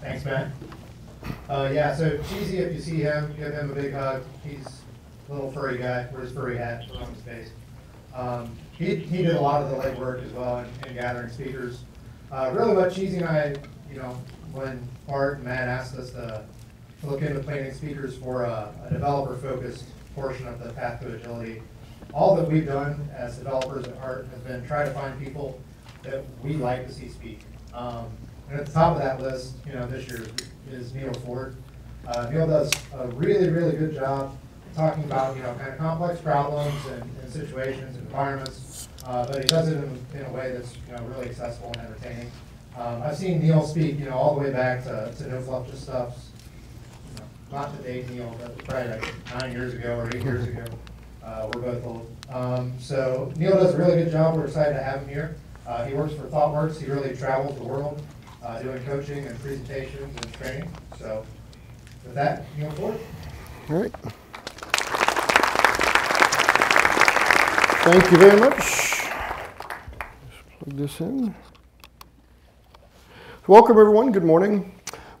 Thanks, Matt. Uh, yeah, so Cheesy, if you see him, give him a big hug. He's a little furry guy, with wears furry hat on his face. Um, he, he did a lot of the legwork as well in, in gathering speakers. Uh, really what Cheesy and I, you know, when Art and Matt asked us to look into planning speakers for a, a developer-focused portion of the Path to Agility, all that we've done as developers at Art has been try to find people that we like to see speak. Um, and at the top of that list, you know, this year is Neal Ford. Uh, Neal does a really, really good job talking about, you know, kind of complex problems and, and situations and environments, uh, but he does it in, in, a way that's, you know, really accessible and entertaining. Um, I've seen Neal speak, you know, all the way back to, to No Fluff Just Stuffs, you know, not to date Neal, but probably like nine years ago or eight years ago. Uh, we're both old. Um, so Neal does a really good job. We're excited to have him here. Uh, he works for ThoughtWorks. He really travels the world uh, doing coaching and presentations and training. So with that, Neal Ford. All right. Thank you very much. Just plug this in. Welcome, everyone. Good morning.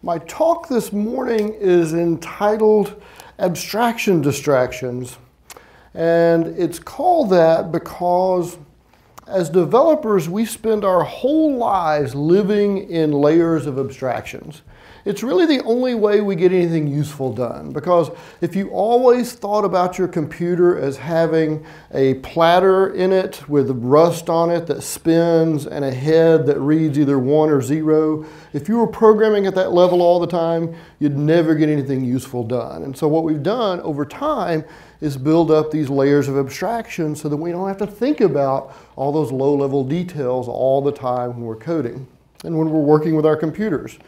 My talk this morning is entitled Abstraction Distractions. And it's called that because as developers, we spend our whole lives living in layers of abstractions. It's really the only way we get anything useful done because if you always thought about your computer as having a platter in it with rust on it that spins and a head that reads either one or zero, if you were programming at that level all the time, you'd never get anything useful done. And so what we've done over time is build up these layers of abstraction so that we don't have to think about all those low level details all the time when we're coding and when we're working with our computers.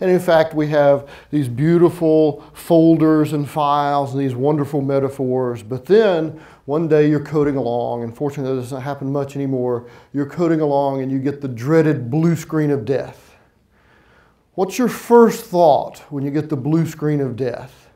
And in fact, we have these beautiful folders and files and these wonderful metaphors. But then one day you're coding along, and fortunately that doesn't happen much anymore. You're coding along and you get the dreaded blue screen of death. What's your first thought when you get the blue screen of death?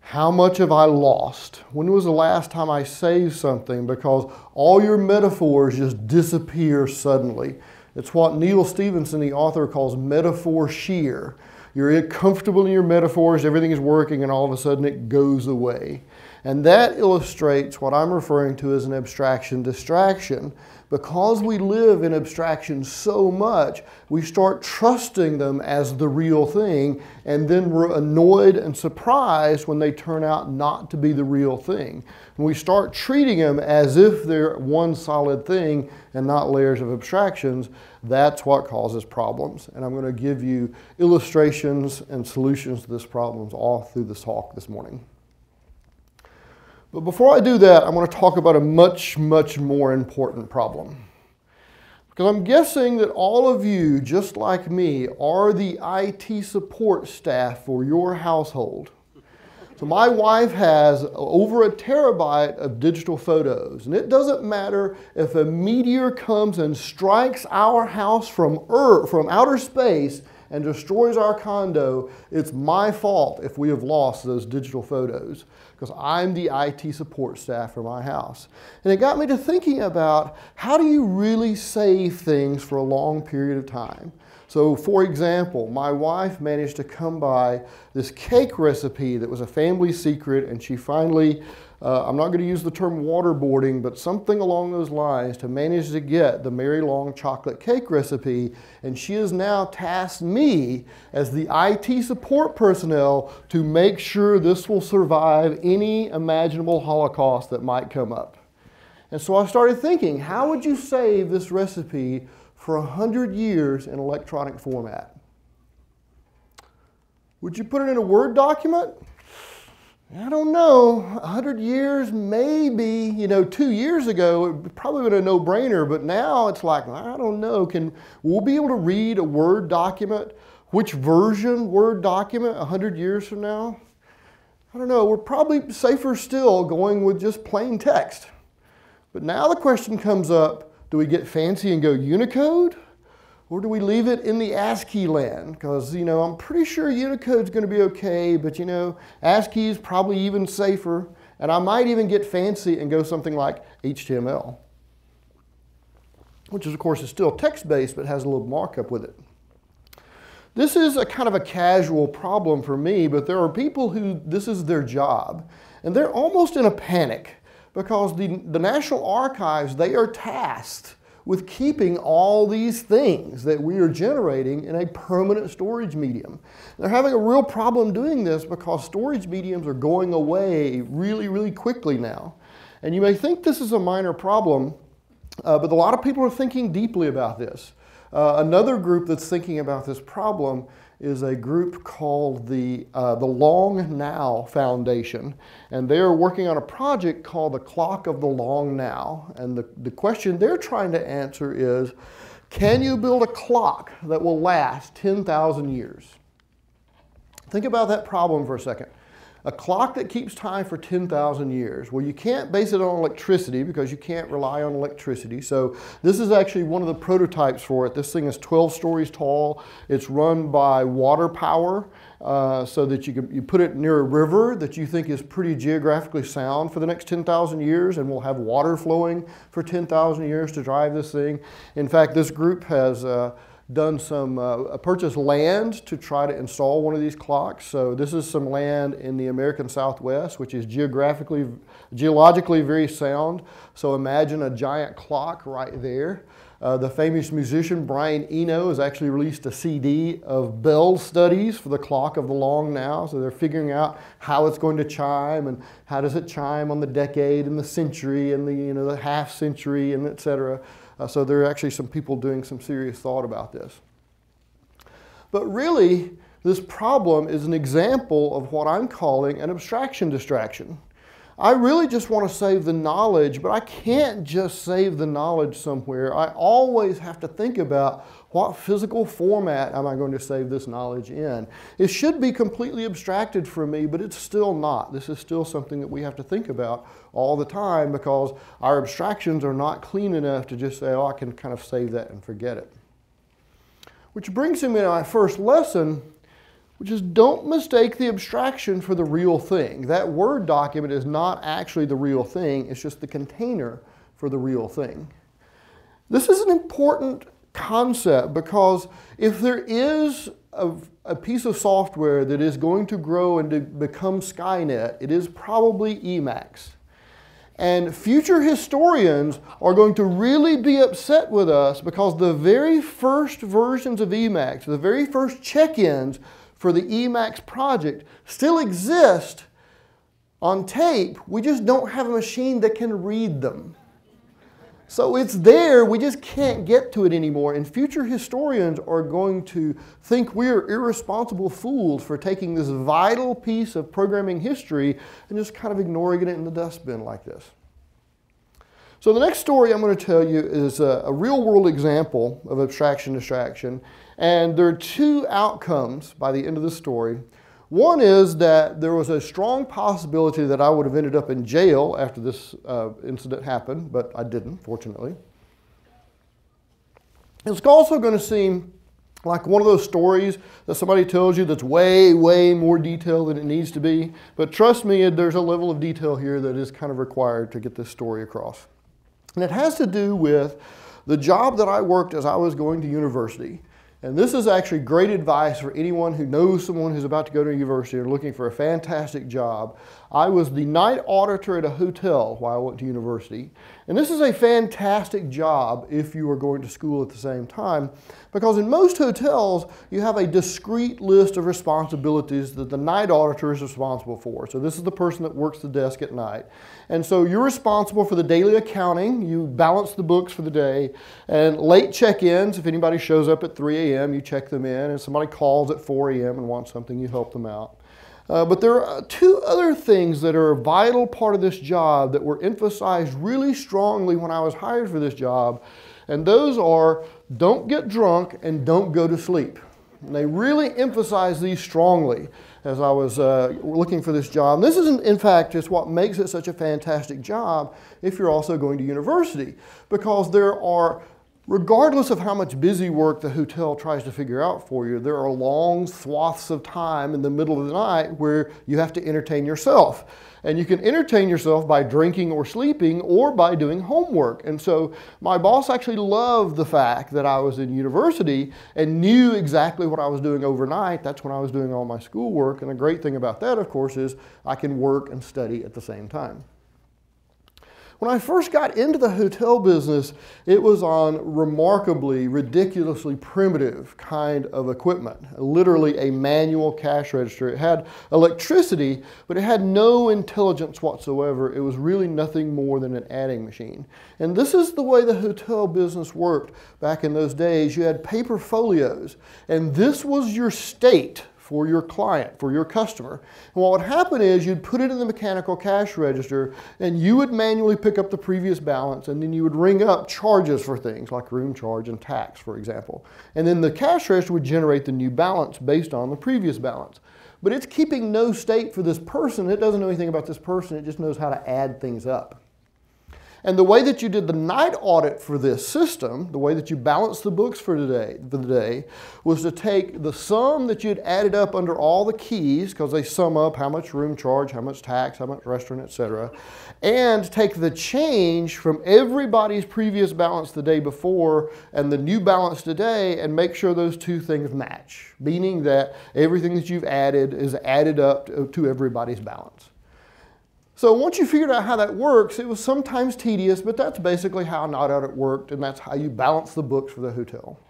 How much have I lost? When was the last time I saved something? Because all your metaphors just disappear suddenly. It's what Neal Stephenson, the author, calls metaphor shear. You're comfortable in your metaphors, everything is working, and all of a sudden it goes away. And that illustrates what I'm referring to as an abstraction distraction. Because we live in abstraction so much, we start trusting them as the real thing, and then we're annoyed and surprised when they turn out not to be the real thing. When we start treating them as if they're one solid thing and not layers of abstractions, that's what causes problems. And I'm going to give you illustrations and solutions to this problems all through this talk this morning. But before I do that, I want to talk about a much, much more important problem. Because I'm guessing that all of you, just like me, are the IT support staff for your household. So my wife has over a terabyte of digital photos, and it doesn't matter if a meteor comes and strikes our house from Earth, from outer space and destroys our condo, it's my fault if we have lost those digital photos because I'm the IT support staff for my house. And it got me to thinking about how do you really save things for a long period of time? So, for example, my wife managed to come by this cake recipe that was a family secret, and she finally uh, I'm not going to use the term waterboarding, but something along those lines to manage to get the Mary Long chocolate cake recipe. And she has now tasked me as the IT support personnel to make sure this will survive any imaginable Holocaust that might come up. And so I started thinking, how would you save this recipe for 100 years in electronic format? Would you put it in a Word document? I don't know, 100 years, maybe, you know, two years ago, it probably been a no brainer, but now it's like, I don't know, can, we'll be able to read a Word document, which version Word document 100 years from now? I don't know, we're probably safer still going with just plain text. But now the question comes up, do we get fancy and go Unicode? Or do we leave it in the ASCII land? Because, you know, I'm pretty sure Unicode's going to be okay, but, you know, ASCII is probably even safer. And I might even get fancy and go something like HTML, which is, of course, is still text-based, but has a little markup with it. This is a kind of a casual problem for me, but there are people who this is their job, and they're almost in a panic because the, the National Archives, they are tasked with keeping all these things that we are generating in a permanent storage medium. They're having a real problem doing this because storage mediums are going away really, really quickly now. And you may think this is a minor problem, uh, but a lot of people are thinking deeply about this. Uh, another group that's thinking about this problem is a group called the, uh, the Long Now Foundation. And they're working on a project called the Clock of the Long Now. And the, the question they're trying to answer is, can you build a clock that will last 10,000 years? Think about that problem for a second a clock that keeps time for 10,000 years. Well, you can't base it on electricity because you can't rely on electricity. So this is actually one of the prototypes for it. This thing is 12 stories tall. It's run by water power. Uh, so that you can you put it near a river that you think is pretty geographically sound for the next 10,000 years and will have water flowing for 10,000 years to drive this thing. In fact, this group has uh, done some, uh, purchased land to try to install one of these clocks. So this is some land in the American Southwest, which is geographically, geologically very sound. So imagine a giant clock right there. Uh, the famous musician Brian Eno has actually released a CD of bell studies for the clock of the long now. So they're figuring out how it's going to chime and how does it chime on the decade and the century and the, you know, the half century and et cetera. Uh, so there are actually some people doing some serious thought about this. But really, this problem is an example of what I'm calling an abstraction distraction. I really just want to save the knowledge, but I can't just save the knowledge somewhere. I always have to think about what physical format am I going to save this knowledge in. It should be completely abstracted from me, but it's still not. This is still something that we have to think about all the time because our abstractions are not clean enough to just say, oh, I can kind of save that and forget it. Which brings me to my first lesson, which is don't mistake the abstraction for the real thing. That Word document is not actually the real thing, it's just the container for the real thing. This is an important concept because if there is a, a, piece of software that is going to grow and to become Skynet, it is probably Emacs. And future historians are going to really be upset with us because the very first versions of Emacs, the very first check-ins for the Emacs project still exist on tape. We just don't have a machine that can read them. So it's there, we just can't get to it anymore. And future historians are going to think we're irresponsible fools for taking this vital piece of programming history and just kind of ignoring it in the dustbin like this. So the next story I'm going to tell you is a, a real world example of abstraction distraction. And there are two outcomes by the end of the story. One is that there was a strong possibility that I would have ended up in jail after this uh, incident happened, but I didn't, fortunately. It's also going to seem like one of those stories that somebody tells you that's way, way more detailed than it needs to be. But trust me, there's a level of detail here that is kind of required to get this story across. And it has to do with the job that I worked as I was going to university. And this is actually great advice for anyone who knows someone who's about to go to university or looking for a fantastic job. I was the night auditor at a hotel while I went to university. And this is a fantastic job if you are going to school at the same time because in most hotels you have a discrete list of responsibilities that the night auditor is responsible for. So this is the person that works the desk at night. And so you're responsible for the daily accounting, you balance the books for the day, and late check-ins, if anybody shows up at 3 a.m., you check them in, and somebody calls at 4 a.m. and wants something, you help them out. Uh, but there are two other things that are a vital part of this job that were emphasized really strongly when I was hired for this job. And those are don't get drunk and don't go to sleep. And they really emphasize these strongly as I was uh, looking for this job. And this is, in fact, just what makes it such a fantastic job if you're also going to university, because there are regardless of how much busy work the hotel tries to figure out for you, there are long swaths of time in the middle of the night where you have to entertain yourself. And you can entertain yourself by drinking or sleeping or by doing homework. And so my boss actually loved the fact that I was in university and knew exactly what I was doing overnight. That's when I was doing all my schoolwork. And the great thing about that, of course, is I can work and study at the same time. When I first got into the hotel business, it was on remarkably, ridiculously primitive kind of equipment, literally a manual cash register. It had electricity, but it had no intelligence whatsoever. It was really nothing more than an adding machine. And this is the way the hotel business worked back in those days. You had paper folios, and this was your state for your client, for your customer. And what would happen is you'd put it in the mechanical cash register and you would manually pick up the previous balance and then you would ring up charges for things like room charge and tax, for example. And then the cash register would generate the new balance based on the previous balance. But it's keeping no state for this person. It doesn't know anything about this person. It just knows how to add things up. And the way that you did the night audit for this system, the way that you balanced the books for today, for the day, was to take the sum that you'd added up under all the keys, because they sum up how much room charge, how much tax, how much restaurant, etc., and take the change from everybody's previous balance the day before and the new balance today and make sure those two things match, meaning that everything that you've added is added up to, to everybody's balance. So once you figured out how that works, it was sometimes tedious, but that's basically how Night Audit worked, and that's how you balance the books for the hotel.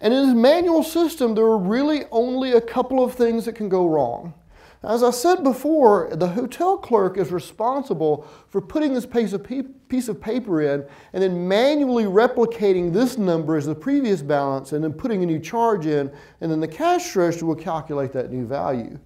And in this manual system, there are really only a couple of things that can go wrong. As I said before, the hotel clerk is responsible for putting this piece of, piece of paper in and then manually replicating this number as the previous balance and then putting a new charge in, and then the cash register will calculate that new value.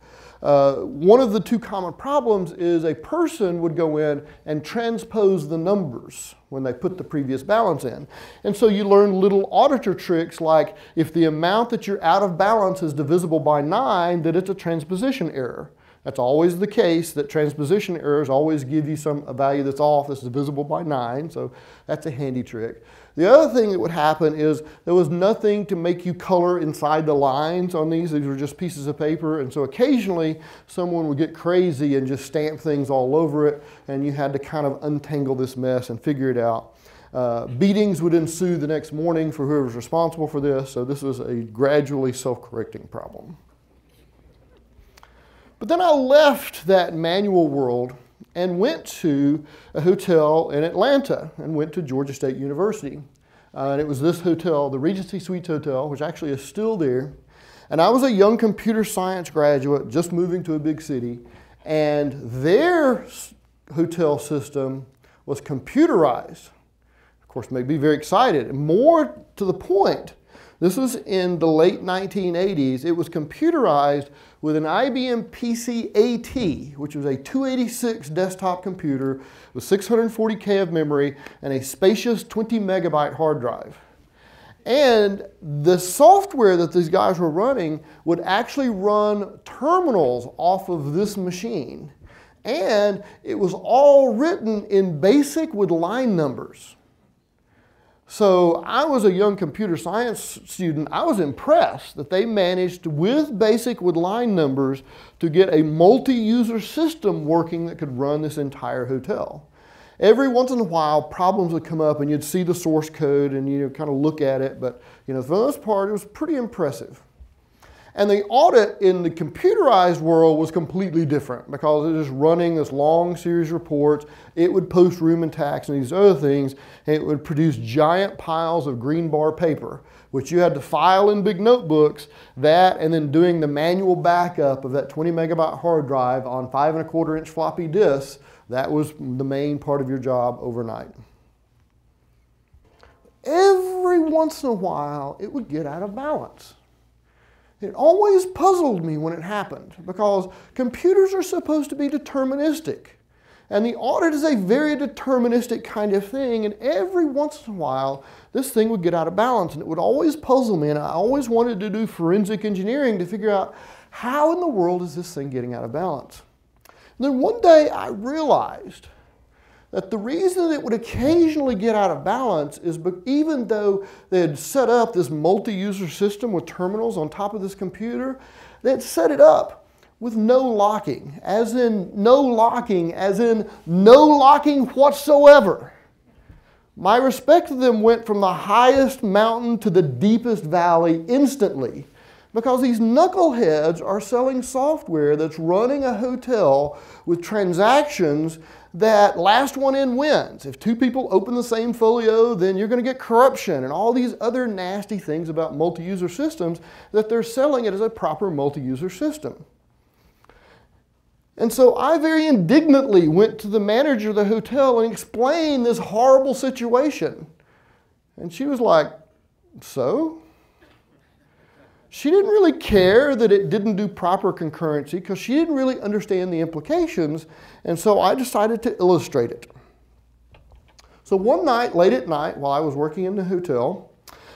Uh, one of the two common problems is a person would go in and transpose the numbers when they put the previous balance in. And so you learn little auditor tricks like if the amount that you're out of balance is divisible by 9, that it's a transposition error. That's always the case that transposition errors always give you some a value that's off that's divisible by 9, so that's a handy trick. The other thing that would happen is there was nothing to make you color inside the lines on these. These were just pieces of paper, and so occasionally someone would get crazy and just stamp things all over it, and you had to kind of untangle this mess and figure it out. Uh, beatings would ensue the next morning for whoever was responsible for this, so this was a gradually self-correcting problem. But then I left that manual world and went to a hotel in Atlanta and went to Georgia State University. Uh, and it was this hotel, the Regency Suites Hotel, which actually is still there. And I was a young computer science graduate just moving to a big city. And their hotel system was computerized. Of course, made me very excited. More to the point, this was in the late 1980s. It was computerized with an IBM PC-AT, which was a 286 desktop computer with 640K of memory and a spacious 20 megabyte hard drive. And the software that these guys were running would actually run terminals off of this machine. And it was all written in BASIC with line numbers. So I was a young computer science student. I was impressed that they managed with BASIC with line numbers to get a multi-user system working that could run this entire hotel. Every once in a while, problems would come up and you'd see the source code and you know, kind of look at it, but you know, for the most part, it was pretty impressive. And the audit in the computerized world was completely different because it was running this long series of reports. It would post room and tax and these other things, and it would produce giant piles of green bar paper, which you had to file in big notebooks, that and then doing the manual backup of that 20 megabyte hard drive on five and a quarter inch floppy disks. That was the main part of your job overnight. Every once in a while, it would get out of balance. It always puzzled me when it happened because computers are supposed to be deterministic. And the audit is a very deterministic kind of thing, and every once in a while, this thing would get out of balance, and it would always puzzle me, and I always wanted to do forensic engineering to figure out how in the world is this thing getting out of balance. And then one day I realized that the reason it would occasionally get out of balance is even though they had set up this multi user system with terminals on top of this computer, they had set it up with no locking, as in no locking, as in no locking whatsoever. My respect for them went from the highest mountain to the deepest valley instantly because these knuckleheads are selling software that's running a hotel with transactions that last one in wins. If two people open the same folio, then you're going to get corruption and all these other nasty things about multi user systems that they're selling it as a proper multi user system. And so I very indignantly went to the manager of the hotel and explained this horrible situation. And she was like, So? She didn't really care that it didn't do proper concurrency because she didn't really understand the implications. And so I decided to illustrate it. So one night, late at night, while I was working in the hotel,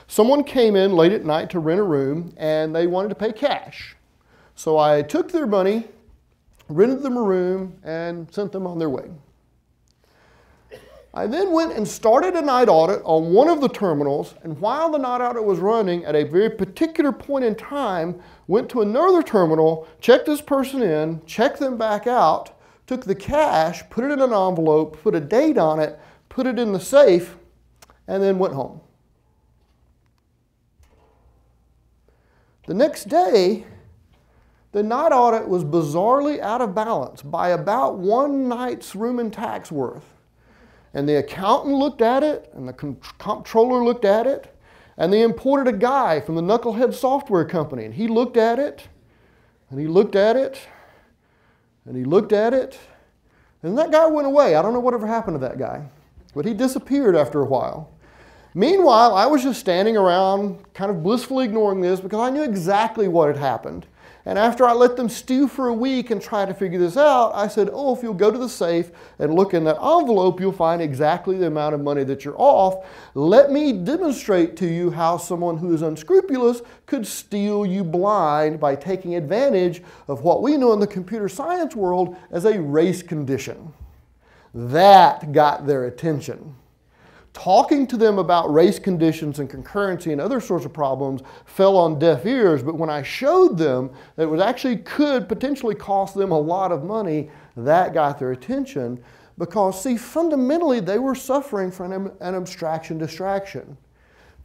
someone came in late at night to rent a room and they wanted to pay cash. So I took their money rented them a room, and sent them on their way. I then went and started a night audit on one of the terminals, and while the night audit was running, at a very particular point in time, went to another terminal, checked this person in, checked them back out, took the cash, put it in an envelope, put a date on it, put it in the safe, and then went home. The next day, the night audit was bizarrely out of balance by about one night's room and tax worth. And the accountant looked at it, and the comptroller looked at it, and they imported a guy from the Knucklehead Software Company, and he looked at it, and he looked at it, and he looked at it, and that guy went away. I don't know whatever happened to that guy, but he disappeared after a while. Meanwhile, I was just standing around, kind of blissfully ignoring this because I knew exactly what had happened. And after I let them stew for a week and try to figure this out, I said, oh, if you'll go to the safe and look in that envelope, you'll find exactly the amount of money that you're off. Let me demonstrate to you how someone who is unscrupulous could steal you blind by taking advantage of what we know in the computer science world as a race condition. That got their attention talking to them about race conditions and concurrency and other sorts of problems fell on deaf ears. But when I showed them that it was actually could potentially cost them a lot of money, that got their attention. Because, see, fundamentally, they were suffering from an abstraction distraction.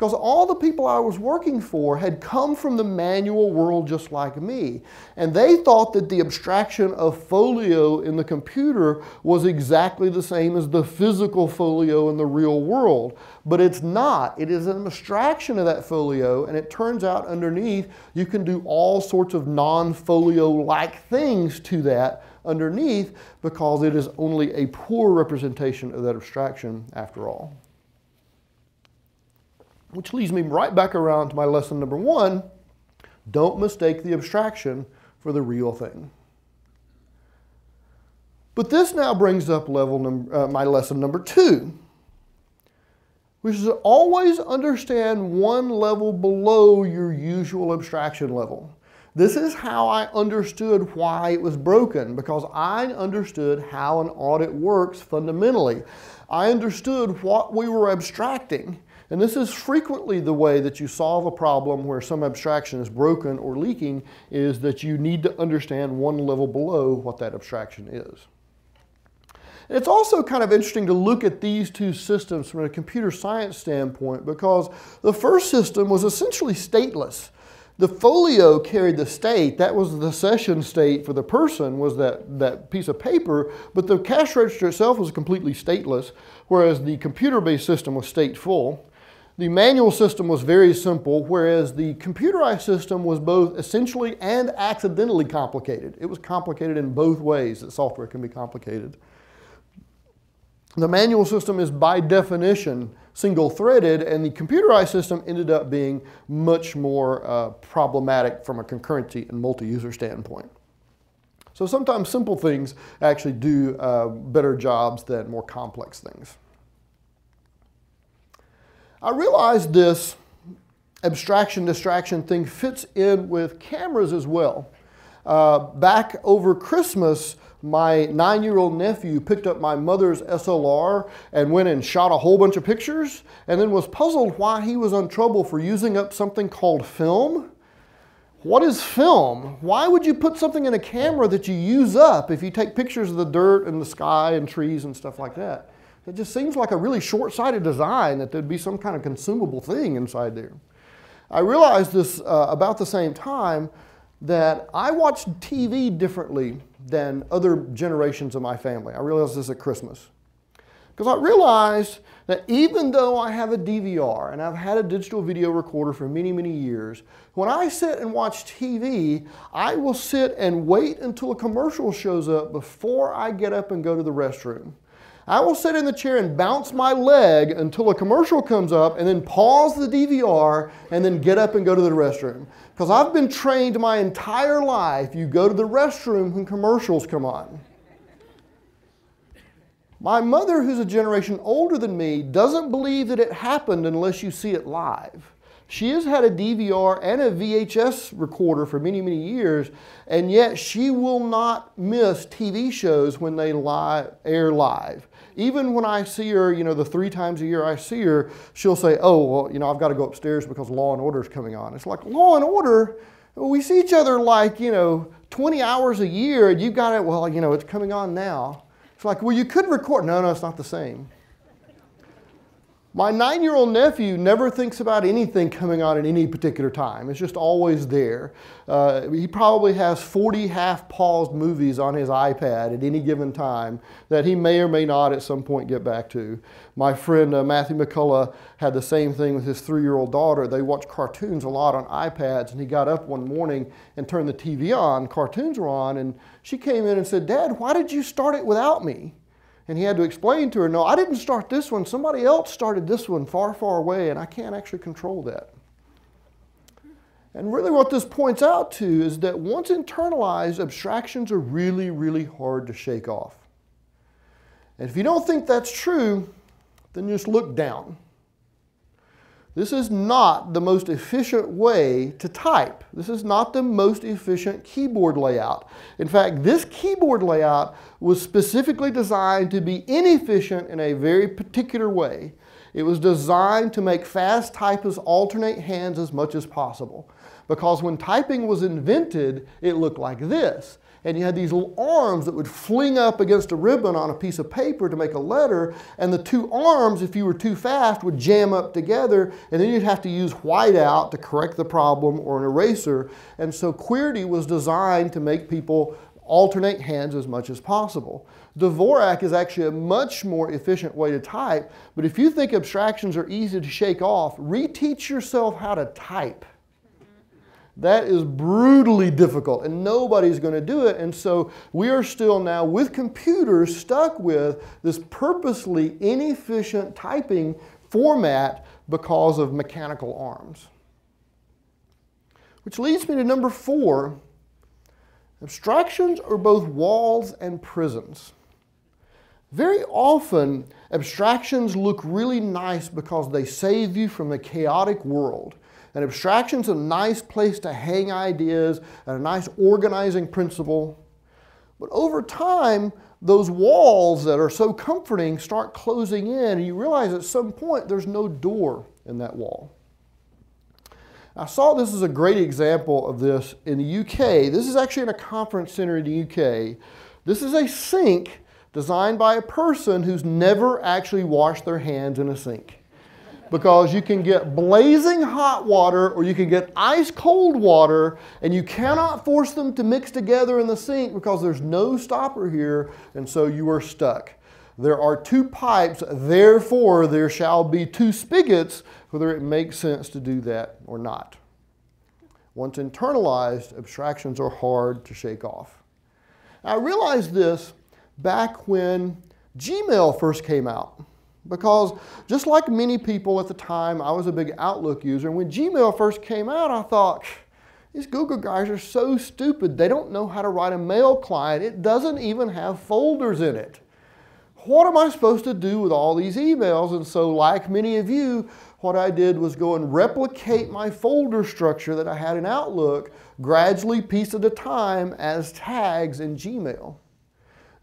Because all the people I was working for had come from the manual world just like me. And they thought that the abstraction of folio in the computer was exactly the same as the physical folio in the real world. But it's not. It is an abstraction of that folio, and it turns out underneath you can do all sorts of non folio like things to that underneath because it is only a poor representation of that abstraction after all. Which leads me right back around to my lesson number one don't mistake the abstraction for the real thing. But this now brings up level num- uh, my lesson number two, which is always understand one level below your usual abstraction level. This is how I understood why it was broken because I understood how an audit works fundamentally. I understood what we were abstracting and this is frequently the way that you solve a problem where some abstraction is broken or leaking is that you need to understand one level below what that abstraction is. It's also kind of interesting to look at these two systems from a computer science standpoint because the first system was essentially stateless. The folio carried the state, that was the session state for the person, was that, that piece of paper, but the cash register itself was completely stateless, whereas the computer-based system was stateful. The manual system was very simple, whereas the computerized system was both essentially and accidentally complicated. It was complicated in both ways that software can be complicated. The manual system is by definition single threaded, and the computerized system ended up being much more uh, problematic from a concurrency and multi user standpoint. So sometimes simple things actually do uh, better jobs than more complex things. I realized this abstraction distraction thing fits in with cameras as well. Uh, back over Christmas, my nine year old nephew picked up my mother's SLR and went and shot a whole bunch of pictures and then was puzzled why he was in trouble for using up something called film. What is film? Why would you put something in a camera that you use up if you take pictures of the dirt and the sky and trees and stuff like that? It just seems like a really short sighted design that there'd be some kind of consumable thing inside there. I realized this uh, about the same time that I watched TV differently than other generations of my family. I realized this at Christmas. Because I realized that even though I have a DVR and I've had a digital video recorder for many, many years, when I sit and watch TV, I will sit and wait until a commercial shows up before I get up and go to the restroom. I will sit in the chair and bounce my leg until a commercial comes up and then pause the DVR and then get up and go to the restroom. Because I've been trained my entire life, you go to the restroom when commercials come on. My mother, who's a generation older than me, doesn't believe that it happened unless you see it live. She has had a DVR and a VHS recorder for many, many years, and yet she will not miss TV shows when they live, air live. Even when I see her, you know, the three times a year I see her, she'll say, oh, well, you know, I've got to go upstairs because Law and Order is coming on. It's like, Law and Order? We see each other like, you know, 20 hours a year, and you've got it, well, you know, it's coming on now. It's like, well, you could record. No, no, it's not the same. My nine year old nephew never thinks about anything coming on at any particular time. It's just always there. Uh, he probably has 40 half paused movies on his iPad at any given time that he may or may not at some point get back to. My friend uh, Matthew McCullough had the same thing with his three year old daughter. They watch cartoons a lot on iPads, and he got up one morning and turned the TV on. Cartoons were on, and she came in and said, Dad, why did you start it without me? And he had to explain to her, no, I didn't start this one. Somebody else started this one far, far away, and I can't actually control that. And really, what this points out to is that once internalized, abstractions are really, really hard to shake off. And if you don't think that's true, then just look down. This is not the most efficient way to type. This is not the most efficient keyboard layout. In fact, this keyboard layout was specifically designed to be inefficient in a very particular way. It was designed to make fast typists alternate hands as much as possible. Because when typing was invented, it looked like this and you had these little arms that would fling up against a ribbon on a piece of paper to make a letter, and the two arms, if you were too fast, would jam up together, and then you'd have to use whiteout to correct the problem or an eraser. And so QWERTY was designed to make people alternate hands as much as possible. Dvorak is actually a much more efficient way to type, but if you think abstractions are easy to shake off, reteach yourself how to type. That is brutally difficult, and nobody's going to do it. And so we are still now, with computers, stuck with this purposely inefficient typing format because of mechanical arms. Which leads me to number four abstractions are both walls and prisons. Very often, abstractions look really nice because they save you from the chaotic world. An abstraction's a nice place to hang ideas and a nice organizing principle. But over time, those walls that are so comforting start closing in, and you realize at some point there's no door in that wall. I saw this as a great example of this in the UK. This is actually in a conference center in the UK. This is a sink designed by a person who's never actually washed their hands in a sink because you can get blazing hot water or you can get ice cold water and you cannot force them to mix together in the sink because there's no stopper here and so you are stuck. There are two pipes, therefore there shall be two spigots, whether it makes sense to do that or not. Once internalized, abstractions are hard to shake off. I realized this back when Gmail first came out. Because just like many people at the time, I was a big Outlook user. And when Gmail first came out, I thought, these Google guys are so stupid. They don't know how to write a mail client. It doesn't even have folders in it. What am I supposed to do with all these emails? And so, like many of you, what I did was go and replicate my folder structure that I had in Outlook, gradually, piece at a time, as tags in Gmail.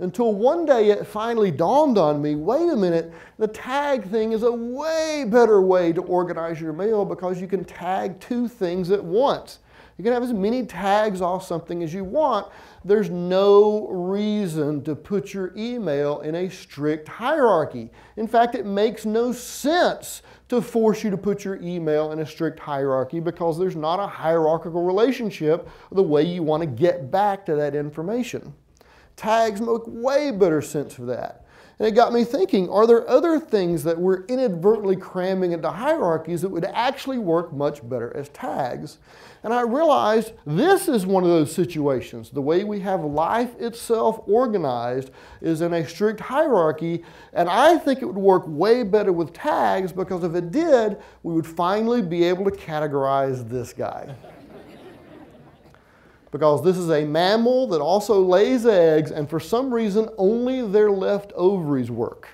Until one day it finally dawned on me wait a minute, the tag thing is a way better way to organize your mail because you can tag two things at once. You can have as many tags off something as you want. There's no reason to put your email in a strict hierarchy. In fact, it makes no sense to force you to put your email in a strict hierarchy because there's not a hierarchical relationship the way you want to get back to that information. Tags make way better sense for that. And it got me thinking, are there other things that we're inadvertently cramming into hierarchies that would actually work much better as tags? And I realized this is one of those situations. The way we have life itself organized is in a strict hierarchy, and I think it would work way better with tags because if it did, we would finally be able to categorize this guy because this is a mammal that also lays eggs, and for some reason, only their left ovaries work.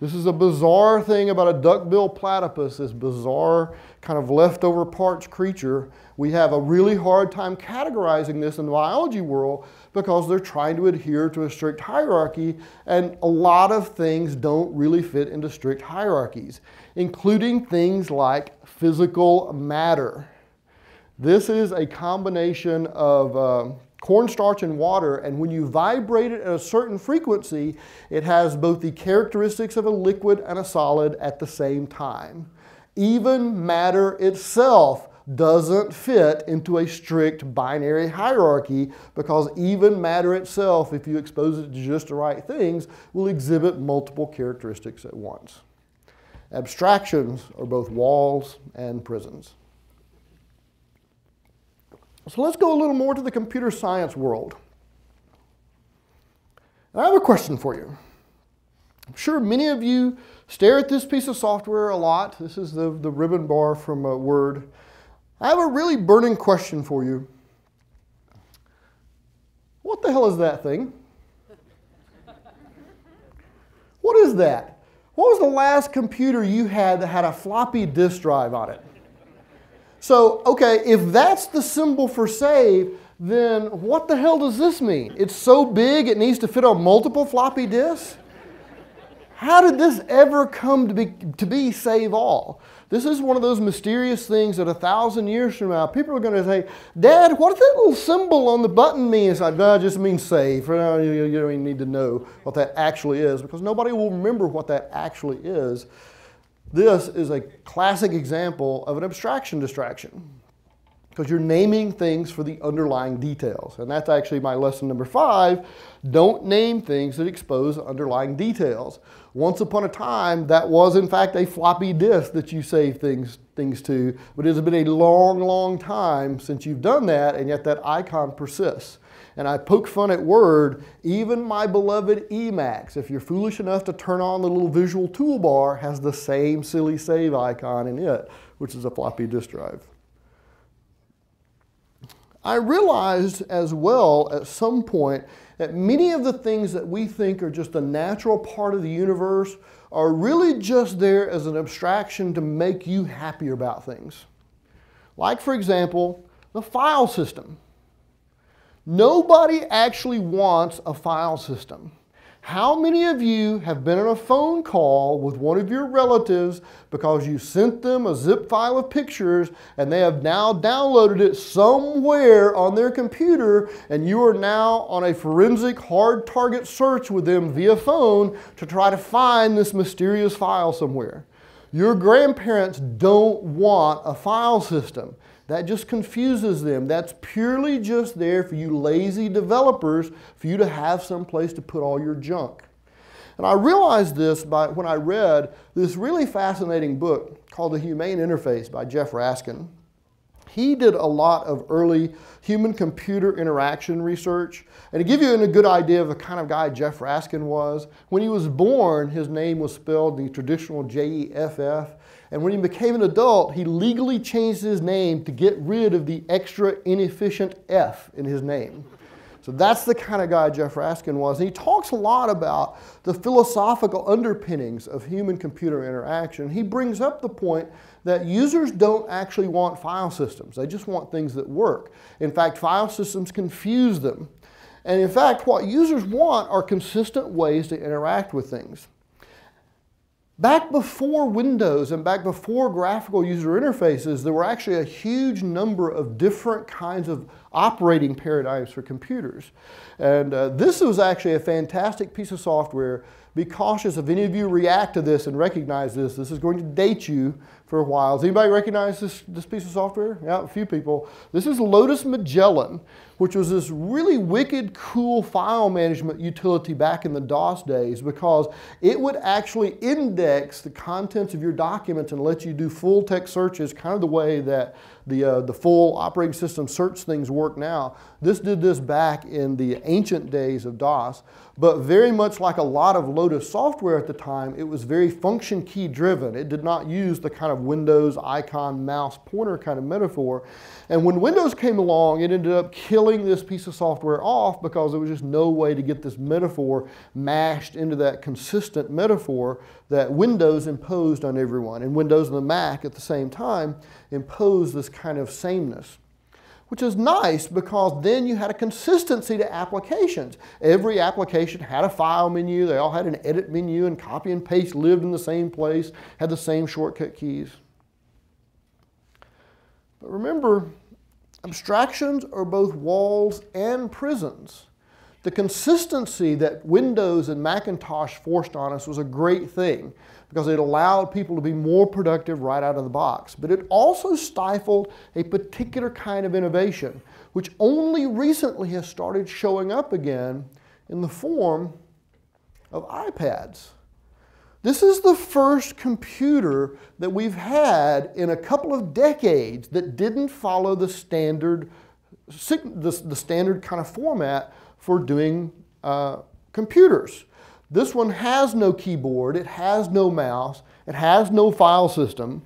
This is a bizarre thing about a duckbill platypus, this bizarre kind of leftover parts creature. We have a really hard time categorizing this in the biology world because they're trying to adhere to a strict hierarchy, and a lot of things don't really fit into strict hierarchies, including things like physical matter. This is a combination of uh, cornstarch and water, and when you vibrate it at a certain frequency, it has both the characteristics of a liquid and a solid at the same time. Even matter itself doesn't fit into a strict binary hierarchy because even matter itself, if you expose it to just the right things, will exhibit multiple characteristics at once. Abstractions are both walls and prisons. So let's go a little more to the computer science world. And I have a question for you. I'm sure many of you stare at this piece of software a lot. This is the, the ribbon bar from uh, Word. I have a really burning question for you. What the hell is that thing? What is that? What was the last computer you had that had a floppy disk drive on it? So, okay, if that's the symbol for save, then what the hell does this mean? It's so big it needs to fit on multiple floppy disks? How did this ever come to be, to be save all? This is one of those mysterious things that a thousand years from now, people are going to say, Dad, what does that little symbol on the button mean? It's like, no, it just means save. Now, you, you don't even need to know what that actually is because nobody will remember what that actually is. This is a classic example of an abstraction distraction because you're naming things for the underlying details. And that's actually my lesson number five. Don't name things that expose underlying details. Once upon a time, that was in fact a floppy disk that you save things, things to, but it has been a long, long time since you've done that, and yet that icon persists and I poke fun at Word, even my beloved Emacs, if you're foolish enough to turn on the little visual toolbar, has the same silly save icon in it, which is a floppy disk drive. I realized as well at some point that many of the things that we think are just a natural part of the universe are really just there as an abstraction to make you happier about things. Like, for example, the file system. Nobody actually wants a file system. How many of you have been on a phone call with one of your relatives because you sent them a zip file of pictures and they have now downloaded it somewhere on their computer and you are now on a forensic hard target search with them via phone to try to find this mysterious file somewhere? Your grandparents don't want a file system. That just confuses them. That's purely just there for you lazy developers for you to have some place to put all your junk. And I realized this by when I read this really fascinating book called The Humane Interface by Jeff Raskin. He did a lot of early human computer interaction research. And to give you a good idea of the kind of guy Jeff Raskin was, when he was born, his name was spelled the traditional J E F F. And when he became an adult, he legally changed his name to get rid of the extra inefficient F in his name. So that's the kind of guy Jeff Raskin was. And he talks a lot about the philosophical underpinnings of human computer interaction. He brings up the point that users don't actually want file systems, they just want things that work. In fact, file systems confuse them. And in fact, what users want are consistent ways to interact with things. Back before Windows and back before graphical user interfaces, there were actually a huge number of different kinds of operating paradigms for computers. And uh, this was actually a fantastic piece of software. Be cautious if any of you react to this and recognize this. This is going to date you for a while. Does anybody recognize this, this piece of software? Yeah, a few people. This is Lotus Magellan which was this really wicked cool file management utility back in the DOS days because it would actually index the contents of your documents and let you do full text searches, kind of the way that the, uh, the full operating system search things work now. This did this back in the ancient days of DOS, but very much like a lot of Lotus software at the time, it was very function key driven. It did not use the kind of Windows icon mouse pointer kind of metaphor. And when Windows came along, it ended up killing this piece of software off because there was just no way to get this metaphor mashed into that consistent metaphor that Windows imposed on everyone. And Windows and the Mac at the same time imposed this kind of sameness which is nice because then you had a consistency to applications. Every application had a file menu, they all had an edit menu, and copy and paste lived in the same place, had the same shortcut keys. But remember, abstractions are both walls and prisons. The consistency that Windows and Macintosh forced on us was a great thing because it allowed people to be more productive right out of the box. But it also stifled a particular kind of innovation, which only recently has started showing up again in the form of iPads. This is the first computer that we've had in a couple of decades that didn't follow the standard, the, the standard kind of format for doing uh, computers. This one has no keyboard, it has no mouse, it has no file system.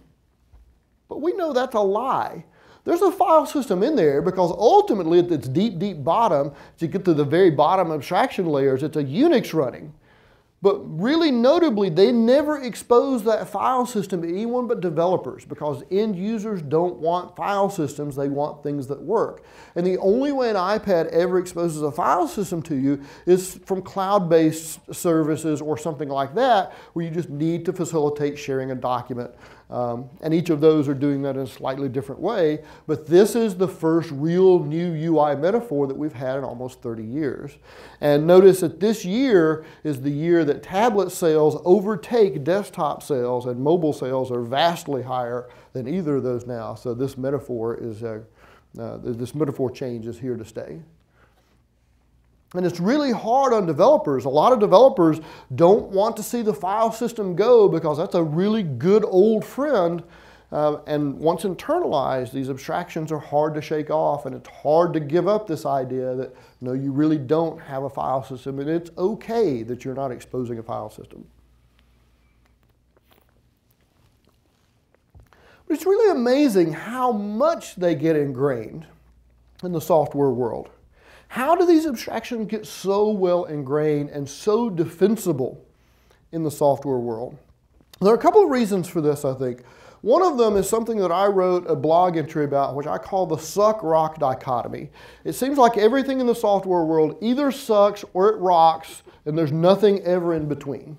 But we know that's a lie. There's a file system in there because ultimately at its deep, deep bottom, to get to the very bottom abstraction layers, it's a Unix running. But really notably, they never expose that file system to anyone but developers because end users don't want file systems, they want things that work. And the only way an iPad ever exposes a file system to you is from cloud-based services or something like that, where you just need to facilitate sharing a document um, and each of those are doing that in a slightly different way. But this is the first real new UI metaphor that we've had in almost 30 years. And notice that this year is the year that tablet sales overtake desktop sales, and mobile sales are vastly higher than either of those now. So this metaphor is, uh, uh, this metaphor change is here to stay. And it's really hard on developers. A lot of developers don't want to see the file system go because that's a really good old friend. Uh, and once internalized, these abstractions are hard to shake off, and it's hard to give up this idea that no, you really don't have a file system, and it's okay that you're not exposing a file system. But it's really amazing how much they get ingrained in the software world. How do these abstractions get so well ingrained and so defensible in the software world? There are a couple of reasons for this, I think. One of them is something that I wrote a blog entry about, which I call the suck rock dichotomy. It seems like everything in the software world either sucks or it rocks, and there's nothing ever in between.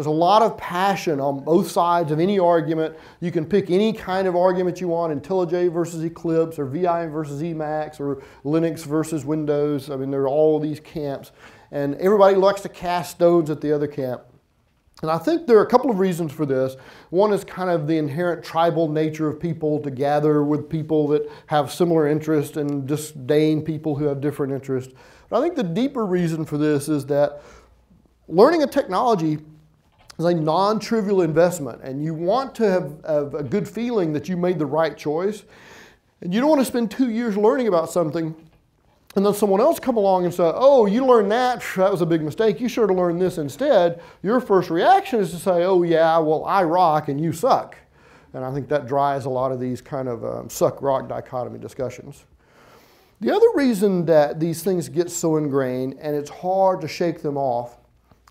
There's a lot of passion on both sides of any argument. You can pick any kind of argument you want, IntelliJ versus Eclipse, or VIM versus Emacs, or Linux versus Windows. I mean, there are all these camps. And everybody likes to cast stones at the other camp. And I think there are a couple of reasons for this. One is kind of the inherent tribal nature of people to gather with people that have similar interests and disdain people who have different interests. But I think the deeper reason for this is that learning a technology is a non-trivial investment and you want to have, have, a good feeling that you made the right choice. And you don't want to spend two years learning about something and then someone else come along and say, oh, you learned that, that was a big mistake, you should have learned this instead. Your first reaction is to say, oh yeah, well I rock and you suck. And I think that drives a lot of these kind of um, suck-rock dichotomy discussions. The other reason that these things get so ingrained and it's hard to shake them off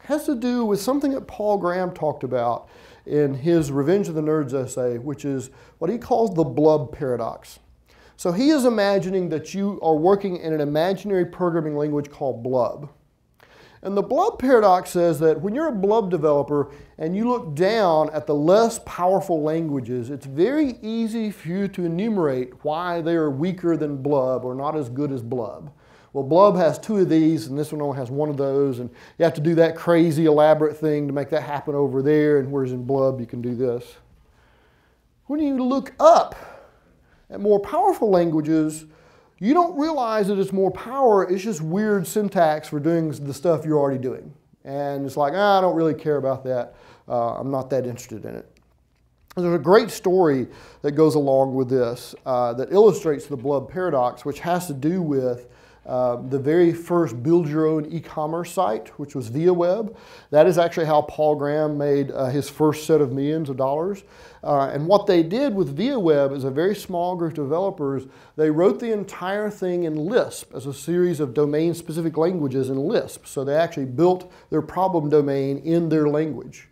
has to do with something that Paul Graham talked about in his Revenge of the Nerds essay, which is what he calls the blub paradox. So he is imagining that you are working in an imaginary programming language called Blub. And the Blub paradox says that when you're a Blub developer and you look down at the less powerful languages, it's very easy for you to enumerate why they are weaker than Blub or not as good as Blub. Well, Blub has two of these, and this one only has one of those, and you have to do that crazy, elaborate thing to make that happen over there, and whereas in Blub you can do this. When you look up at more powerful languages, you don't realize that it's more power, it's just weird syntax for doing the stuff you're already doing. And it's like, ah, I don't really care about that. Uh, I'm not that interested in it. There's a great story that goes along with this uh, that illustrates the Blub paradox, which has to do with uh, the very first build your own e-commerce site, which was ViaWeb. That is actually how Paul Graham made uh, his first set of millions of dollars. Uh, and what they did with ViaWeb is a very small group of developers, they wrote the entire thing in Lisp as a series of domain-specific languages in Lisp. So they actually built their problem domain in their language.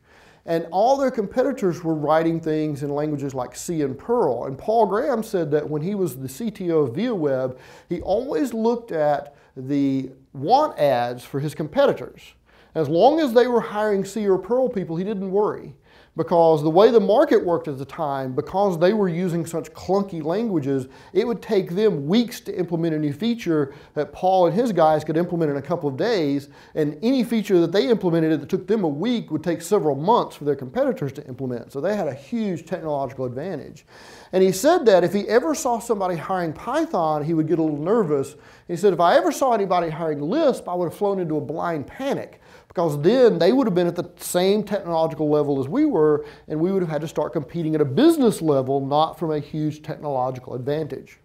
And all their competitors were writing things in languages like C and Perl. And Paul Graham said that when he was the CTO of ViaWeb, he always looked at the want ads for his competitors. As long as they were hiring C or Perl people, he didn't worry because the way the market worked at the time, because they were using such clunky languages, it would take them weeks to implement a new feature that Paul and his guys could implement in a couple of days, and any feature that they implemented that took them a week would take several months for their competitors to implement. So they had a huge technological advantage. And he said that if he ever saw somebody hiring Python, he would get a little nervous. He said, if I ever saw anybody hiring Lisp, I would have flown into a blind panic because then they would have been at the same technological level as we were, and we would have had to start competing at a business level, not from a huge technological advantage.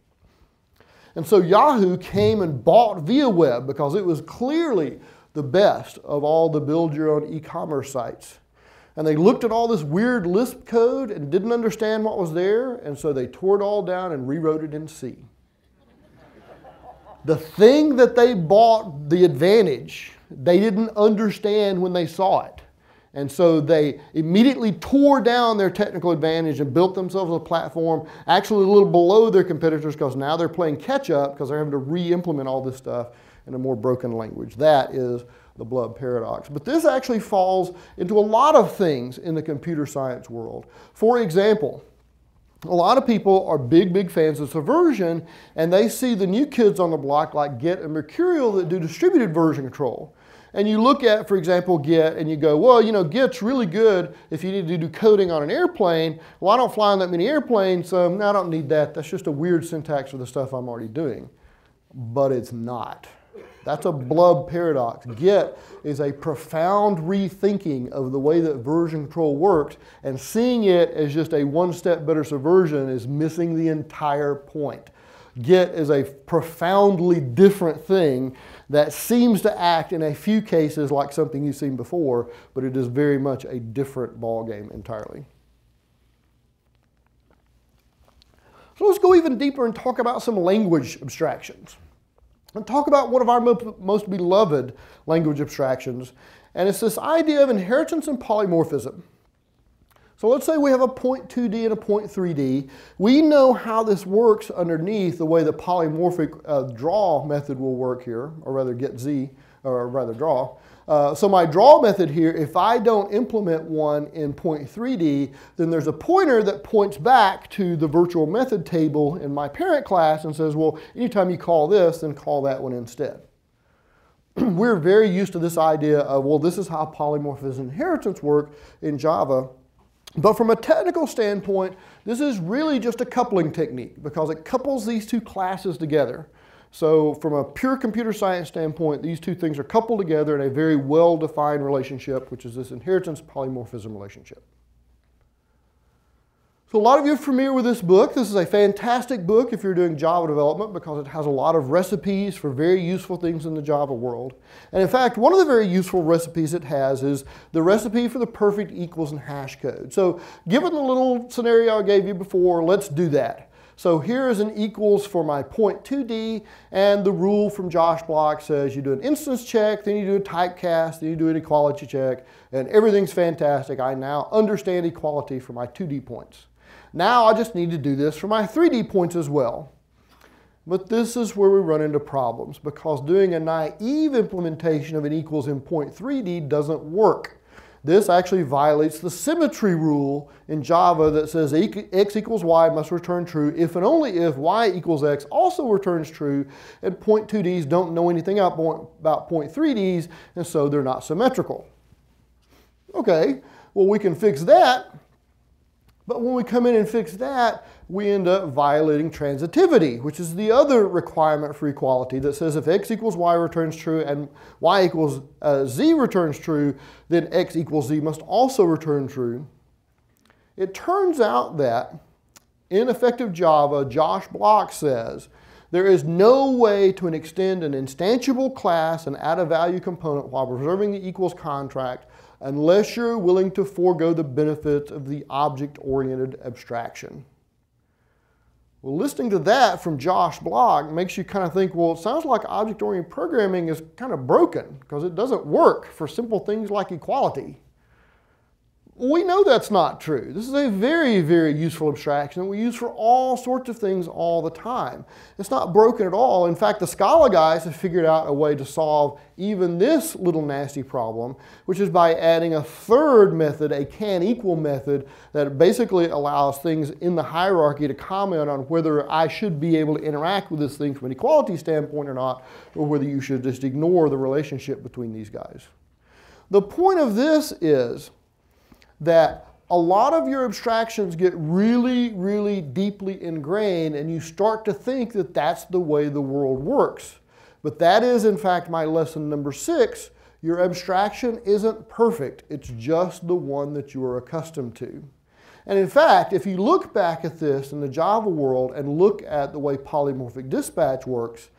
And so Yahoo came and bought ViaWeb because it was clearly the best of all the build your own e-commerce sites. And they looked at all this weird Lisp code and didn't understand what was there, and so they tore it all down and rewrote it in C. the thing that they bought the advantage they didn't understand when they saw it. And so they immediately tore down their technical advantage and built themselves a platform actually a little below their competitors because now they're playing catch up because they're having to re-implement all this stuff in a more broken language. That is the blub paradox. But this actually falls into a lot of things in the computer science world. For example, a lot of people are big, big fans of Subversion, and they see the new kids on the block like Git and Mercurial that do distributed version control and you look at, for example, Git, and you go, well, you know, Git's really good if you need to do coding on an airplane. Well, I don't fly on that many airplanes, so I don't need that. That's just a weird syntax for the stuff I'm already doing. But it's not. That's a blub paradox. Git is a profound rethinking of the way that version control works, and seeing it as just a one step better subversion is missing the entire point. Git is a profoundly different thing that seems to act in a few cases like something you've seen before, but it is very much a different ballgame entirely. So let's go even deeper and talk about some language abstractions. And talk about one of our most beloved language abstractions, and it's this idea of inheritance and polymorphism. So let's say we have a point 0.2D and a point 0.3D. We know how this works underneath the way the polymorphic uh, draw method will work here, or rather get Z, or rather draw. Uh, so my draw method here, if I don't implement one in point 3D, then there's a pointer that points back to the virtual method table in my parent class and says, well, anytime you call this, then call that one instead. We're very used to this idea of, well, this is how polymorphism inheritance work in Java. But from a technical standpoint, this is really just a coupling technique because it couples these two classes together. So from a pure computer science standpoint, these two things are coupled together in a very well-defined relationship, which is this inheritance polymorphism relationship. So a lot of you are familiar with this book. This is a fantastic book if you're doing Java development because it has a lot of recipes for very useful things in the Java world. And in fact, one of the very useful recipes it has is the recipe for the perfect equals and hash code. So given the little scenario I gave you before, let's do that. So here is an equals for my point 2D, and the rule from Josh Bloch says you do an instance check, then you do a typecast, then you do an equality check, and everything's fantastic. I now understand equality for my 2D points. Now I just need to do this for my 3D points as well. But this is where we run into problems because doing a naive implementation of an equals in point 3D doesn't work. This actually violates the symmetry rule in Java that says x equals y must return true if and only if y equals x also returns true, and point 2Ds don't know anything about point 3Ds, and so they're not symmetrical. Okay, well we can fix that but when we come in and fix that, we end up violating transitivity, which is the other requirement for equality that says if x equals y returns true and y equals uh, z returns true, then x equals z must also return true. It turns out that in effective Java, Josh Bloch says there is no way to extend an instantiable class and add a value component while preserving the equals contract unless you're willing to forego the benefits of the object-oriented abstraction. Well, listening to that from Josh Bloch makes you kind of think, well, it sounds like object-oriented programming is kind of broken because it doesn't work for simple things like equality. We know that's not true. This is a very, very useful abstraction that we use for all sorts of things all the time. It's not broken at all. In fact, the Scala guys have figured out a way to solve even this little nasty problem, which is by adding a third method, a can equal method, that basically allows things in the hierarchy to comment on whether I should be able to interact with this thing from an equality standpoint or not, or whether you should just ignore the relationship between these guys. The point of this is that a lot of your abstractions get really, really deeply ingrained, and you start to think that that's the way the world works. But that is, in fact, my lesson number six. Your abstraction isn't perfect, it's just the one that you are accustomed to. And in fact, if you look back at this in the Java world and look at the way polymorphic dispatch works,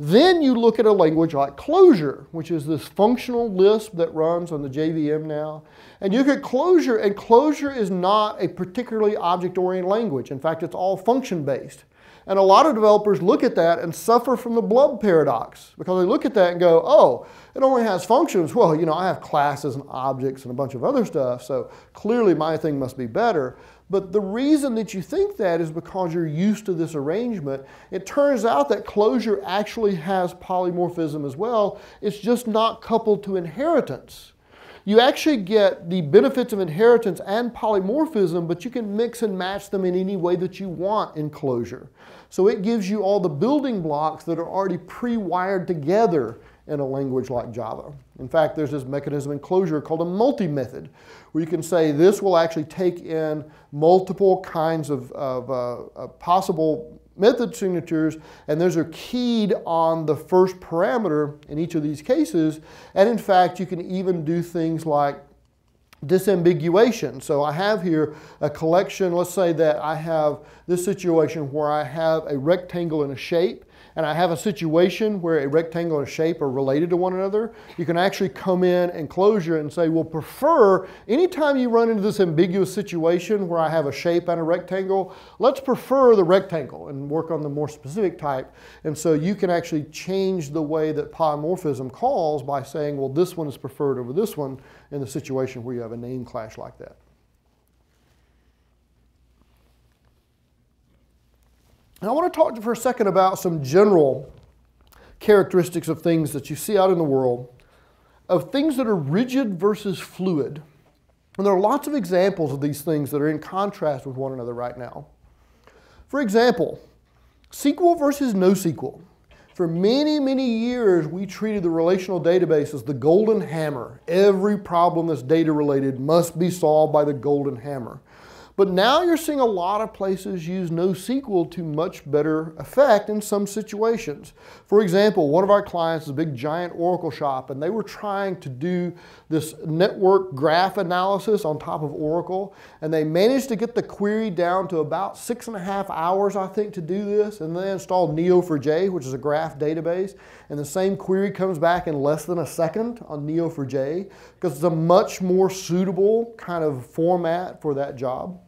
then you look at a language like Clojure, which is this functional Lisp that runs on the JVM now. And you get Clojure, and Clojure is not a particularly object-oriented language. In fact, it's all function-based. And a lot of developers look at that and suffer from the blub paradox because they look at that and go, oh, it only has functions. Well, you know, I have classes and objects and a bunch of other stuff, so clearly my thing must be better. But the reason that you think that is because you're used to this arrangement. It turns out that Clojure actually has polymorphism as well. It's just not coupled to inheritance you actually get the benefits of inheritance and polymorphism, but you can mix and match them in any way that you want in Clojure. So it gives you all the building blocks that are already pre-wired together in a language like Java. In fact, there's this mechanism in Clojure called a multi-method, where you can say this will actually take in multiple kinds of, of uh, possible method signatures, and those are keyed on the first parameter in each of these cases. And in fact, you can even do things like disambiguation. So I have here a collection, let's say that I have this situation where I have a rectangle and a shape, and I have a situation where a rectangle and a shape are related to one another, you can actually come in and Clojure and say, we'll prefer, anytime you run into this ambiguous situation where I have a shape and a rectangle, let's prefer the rectangle and work on the more specific type. And so you can actually change the way that polymorphism calls by saying, well, this one is preferred over this one in the situation where you have a name clash like that. I want to talk for a second about some general characteristics of things that you see out in the world, of things that are rigid versus fluid. And there are lots of examples of these things that are in contrast with one another right now. For example, SQL versus NoSQL. For many, many years, we treated the relational database as the golden hammer. Every problem that's data related must be solved by the golden hammer. But now you're seeing a lot of places use NoSQL to much better effect in some situations. For example, one of our clients is a big giant Oracle shop and they were trying to do this network graph analysis on top of Oracle and they managed to get the query down to about six and a half hours, I think, to do this. And they installed Neo4j, which is a graph database. And the same query comes back in less than a second on Neo4j because it's a much more suitable kind of format for that job.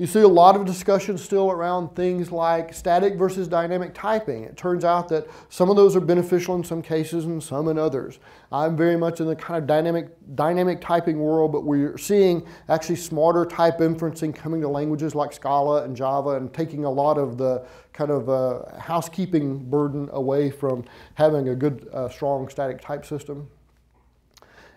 You see a lot of discussion still around things like static versus dynamic typing. It turns out that some of those are beneficial in some cases and some in others. I'm very much in the kind of dynamic, dynamic typing world, but we're seeing actually smarter type inferencing coming to languages like Scala and Java and taking a lot of the kind of uh, housekeeping burden away from having a good, uh, strong static type system.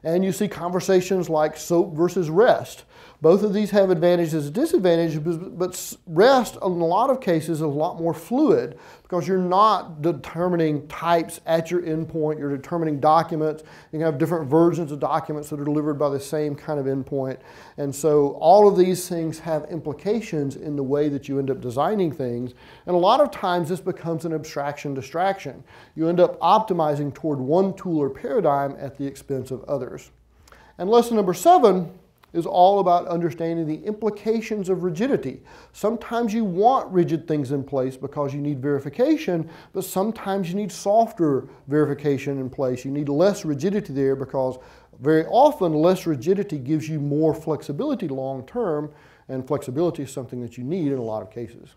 And you see conversations like SOAP versus REST. Both of these have advantages and disadvantages, but REST, in a lot of cases, is a lot more fluid because you're not determining types at your endpoint. You're determining documents. You can have different versions of documents that are delivered by the same kind of endpoint. And so all of these things have implications in the way that you end up designing things. And a lot of times this becomes an abstraction distraction. You end up optimizing toward one tool or paradigm at the expense of others. And lesson number seven is all about understanding the implications of rigidity. Sometimes you want rigid things in place because you need verification, but sometimes you need softer verification in place. You need less rigidity there because very often less rigidity gives you more flexibility long term, and flexibility is something that you need in a lot of cases.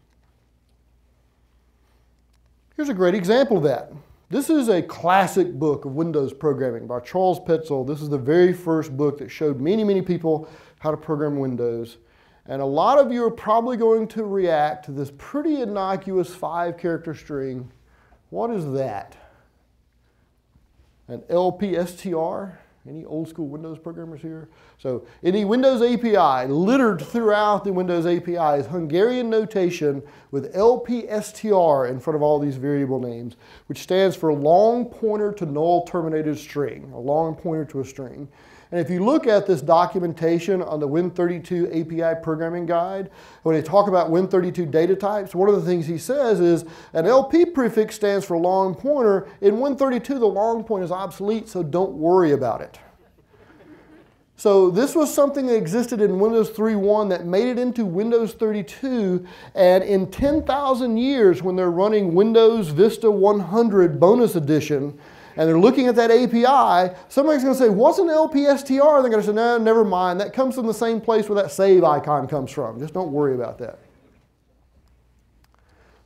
Here's a great example of that. This is a classic book of Windows programming by Charles Petzold. This is the very first book that showed many, many people how to program Windows. And a lot of you are probably going to react to this pretty innocuous five character string. What is that? An LPSTR? Any old school Windows programmers here? So the Windows API, littered throughout the Windows API is Hungarian notation with LPSTR in front of all these variable names, which stands for long pointer to null terminated string, a long pointer to a string. And if you look at this documentation on the Win32 API programming guide, when they talk about Win32 data types, one of the things he says is an LP prefix stands for long pointer. In Win32, the long point is obsolete, so don't worry about it. So this was something that existed in Windows 3.1 that made it into Windows 32. And in 10,000 years, when they're running Windows Vista 100 Bonus Edition, and they're looking at that API, somebody's going to say, what's an LPSTR? And they're going to say, no, never mind. That comes from the same place where that save icon comes from. Just don't worry about that.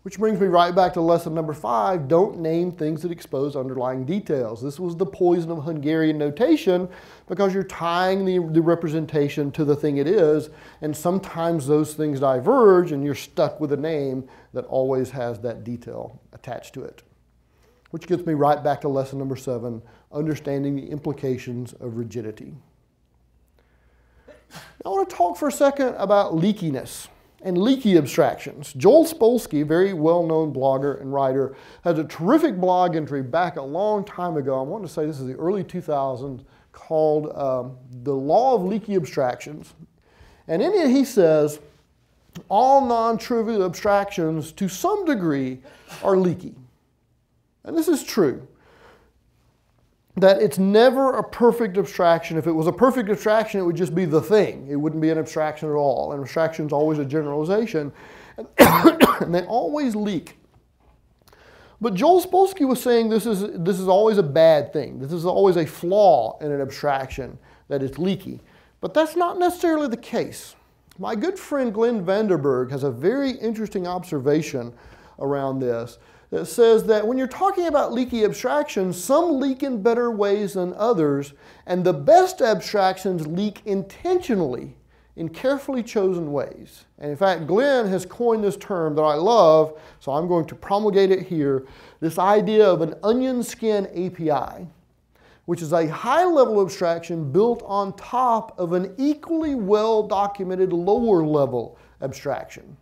Which brings me right back to lesson number five, don't name things that expose underlying details. This was the poison of Hungarian notation because you're tying the, the representation to the thing it is, and sometimes those things diverge and you're stuck with a name that always has that detail attached to it. Which gets me right back to lesson number seven, understanding the implications of rigidity. I want to talk for a second about leakiness and leaky abstractions. Joel Spolsky, very well-known blogger and writer, has a terrific blog entry back a long time ago. I want to say this is the early 2000s called um, The Law of Leaky Abstractions. And in it he says, all non-trivial abstractions to some degree are leaky. And this is true. That it's never a perfect abstraction. If it was a perfect abstraction, it would just be the thing. It wouldn't be an abstraction at all. An abstraction is always a generalization. and they always leak. But Joel Spolsky was saying this is, this is always a bad thing. This is always a flaw in an abstraction, that it's leaky. But that's not necessarily the case. My good friend Glenn Vanderburg has a very interesting observation around this that says that when you're talking about leaky abstractions, some leak in better ways than others, and the best abstractions leak intentionally in carefully chosen ways. And in fact, Glenn has coined this term that I love, so I'm going to promulgate it here this idea of an onion skin API, which is a high level abstraction built on top of an equally well documented lower level abstraction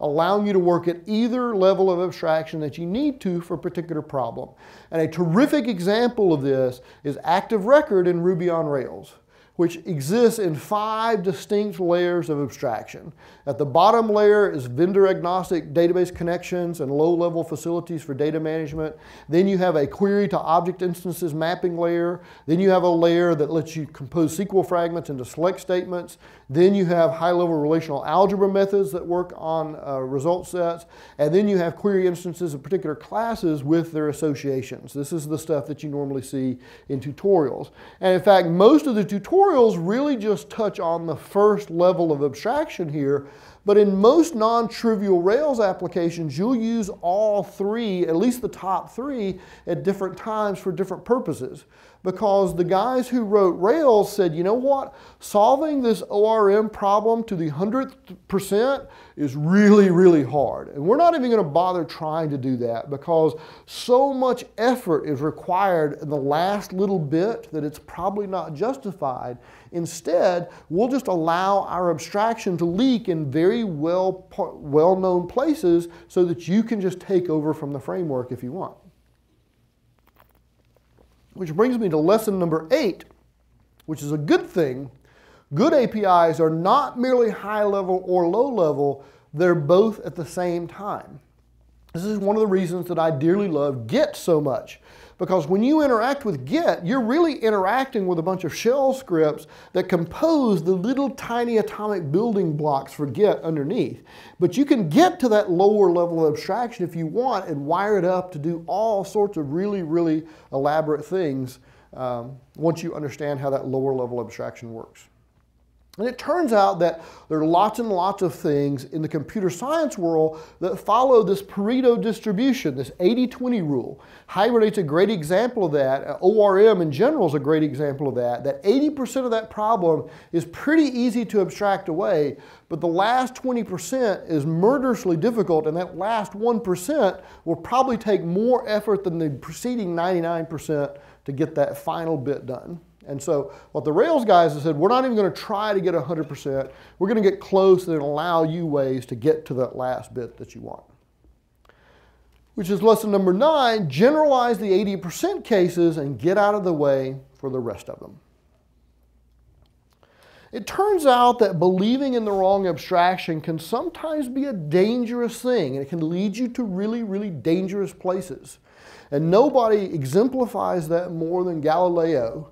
allowing you to work at either level of abstraction that you need to for a particular problem. And a terrific example of this is Active Record in Ruby on Rails which exists in five distinct layers of abstraction. At the bottom layer is vendor agnostic database connections and low level facilities for data management. Then you have a query to object instances mapping layer. Then you have a layer that lets you compose SQL fragments into select statements. Then you have high level relational algebra methods that work on uh, result sets. And then you have query instances of particular classes with their associations. This is the stuff that you normally see in tutorials. And in fact, most of the tutorials really just touch on the first level of abstraction here, But in most non trivial Rails applications, you'll use all three, at least the top three, at different times for different purposes. Because the guys who wrote Rails said, you know what, solving this ORM problem to the hundredth percent is really, really hard. And we're not even going to bother trying to do that because so much effort is required in the last little bit that it's probably not justified. Instead, we'll just allow our abstraction to leak in very well, well-known places so that you can just take over from the framework if you want. Which brings me to lesson number eight, which is a good thing. Good APIs are not merely high level or low level, they're both at the same time. This is one of the reasons that I dearly love Git so much. Because when you interact with Git, you're really interacting with a bunch of shell scripts that compose the little tiny atomic building blocks for Git underneath. But you can get to that lower level of abstraction if you want and wire it up to do all sorts of really, really elaborate things um, once you understand how that lower level abstraction works. And it turns out that there are lots and lots of things in the computer science world that follow this Pareto distribution, this 80-20 rule. Hibernate's a great example of that. ORM in general is a great example of that, that 80% of that problem is pretty easy to abstract away, but the last 20% is murderously difficult, and that last 1% will probably take more effort than the preceding 99% to get that final bit done. And so what the Rails guys have said, we're not even going to try to get 100%. We're going to get close and allow you ways to get to that last bit that you want. Which is lesson number nine, generalize the 80% cases and get out of the way for the rest of them. It turns out that believing in the wrong abstraction can sometimes be a dangerous thing and it can lead you to really, really dangerous places. And nobody exemplifies that more than Galileo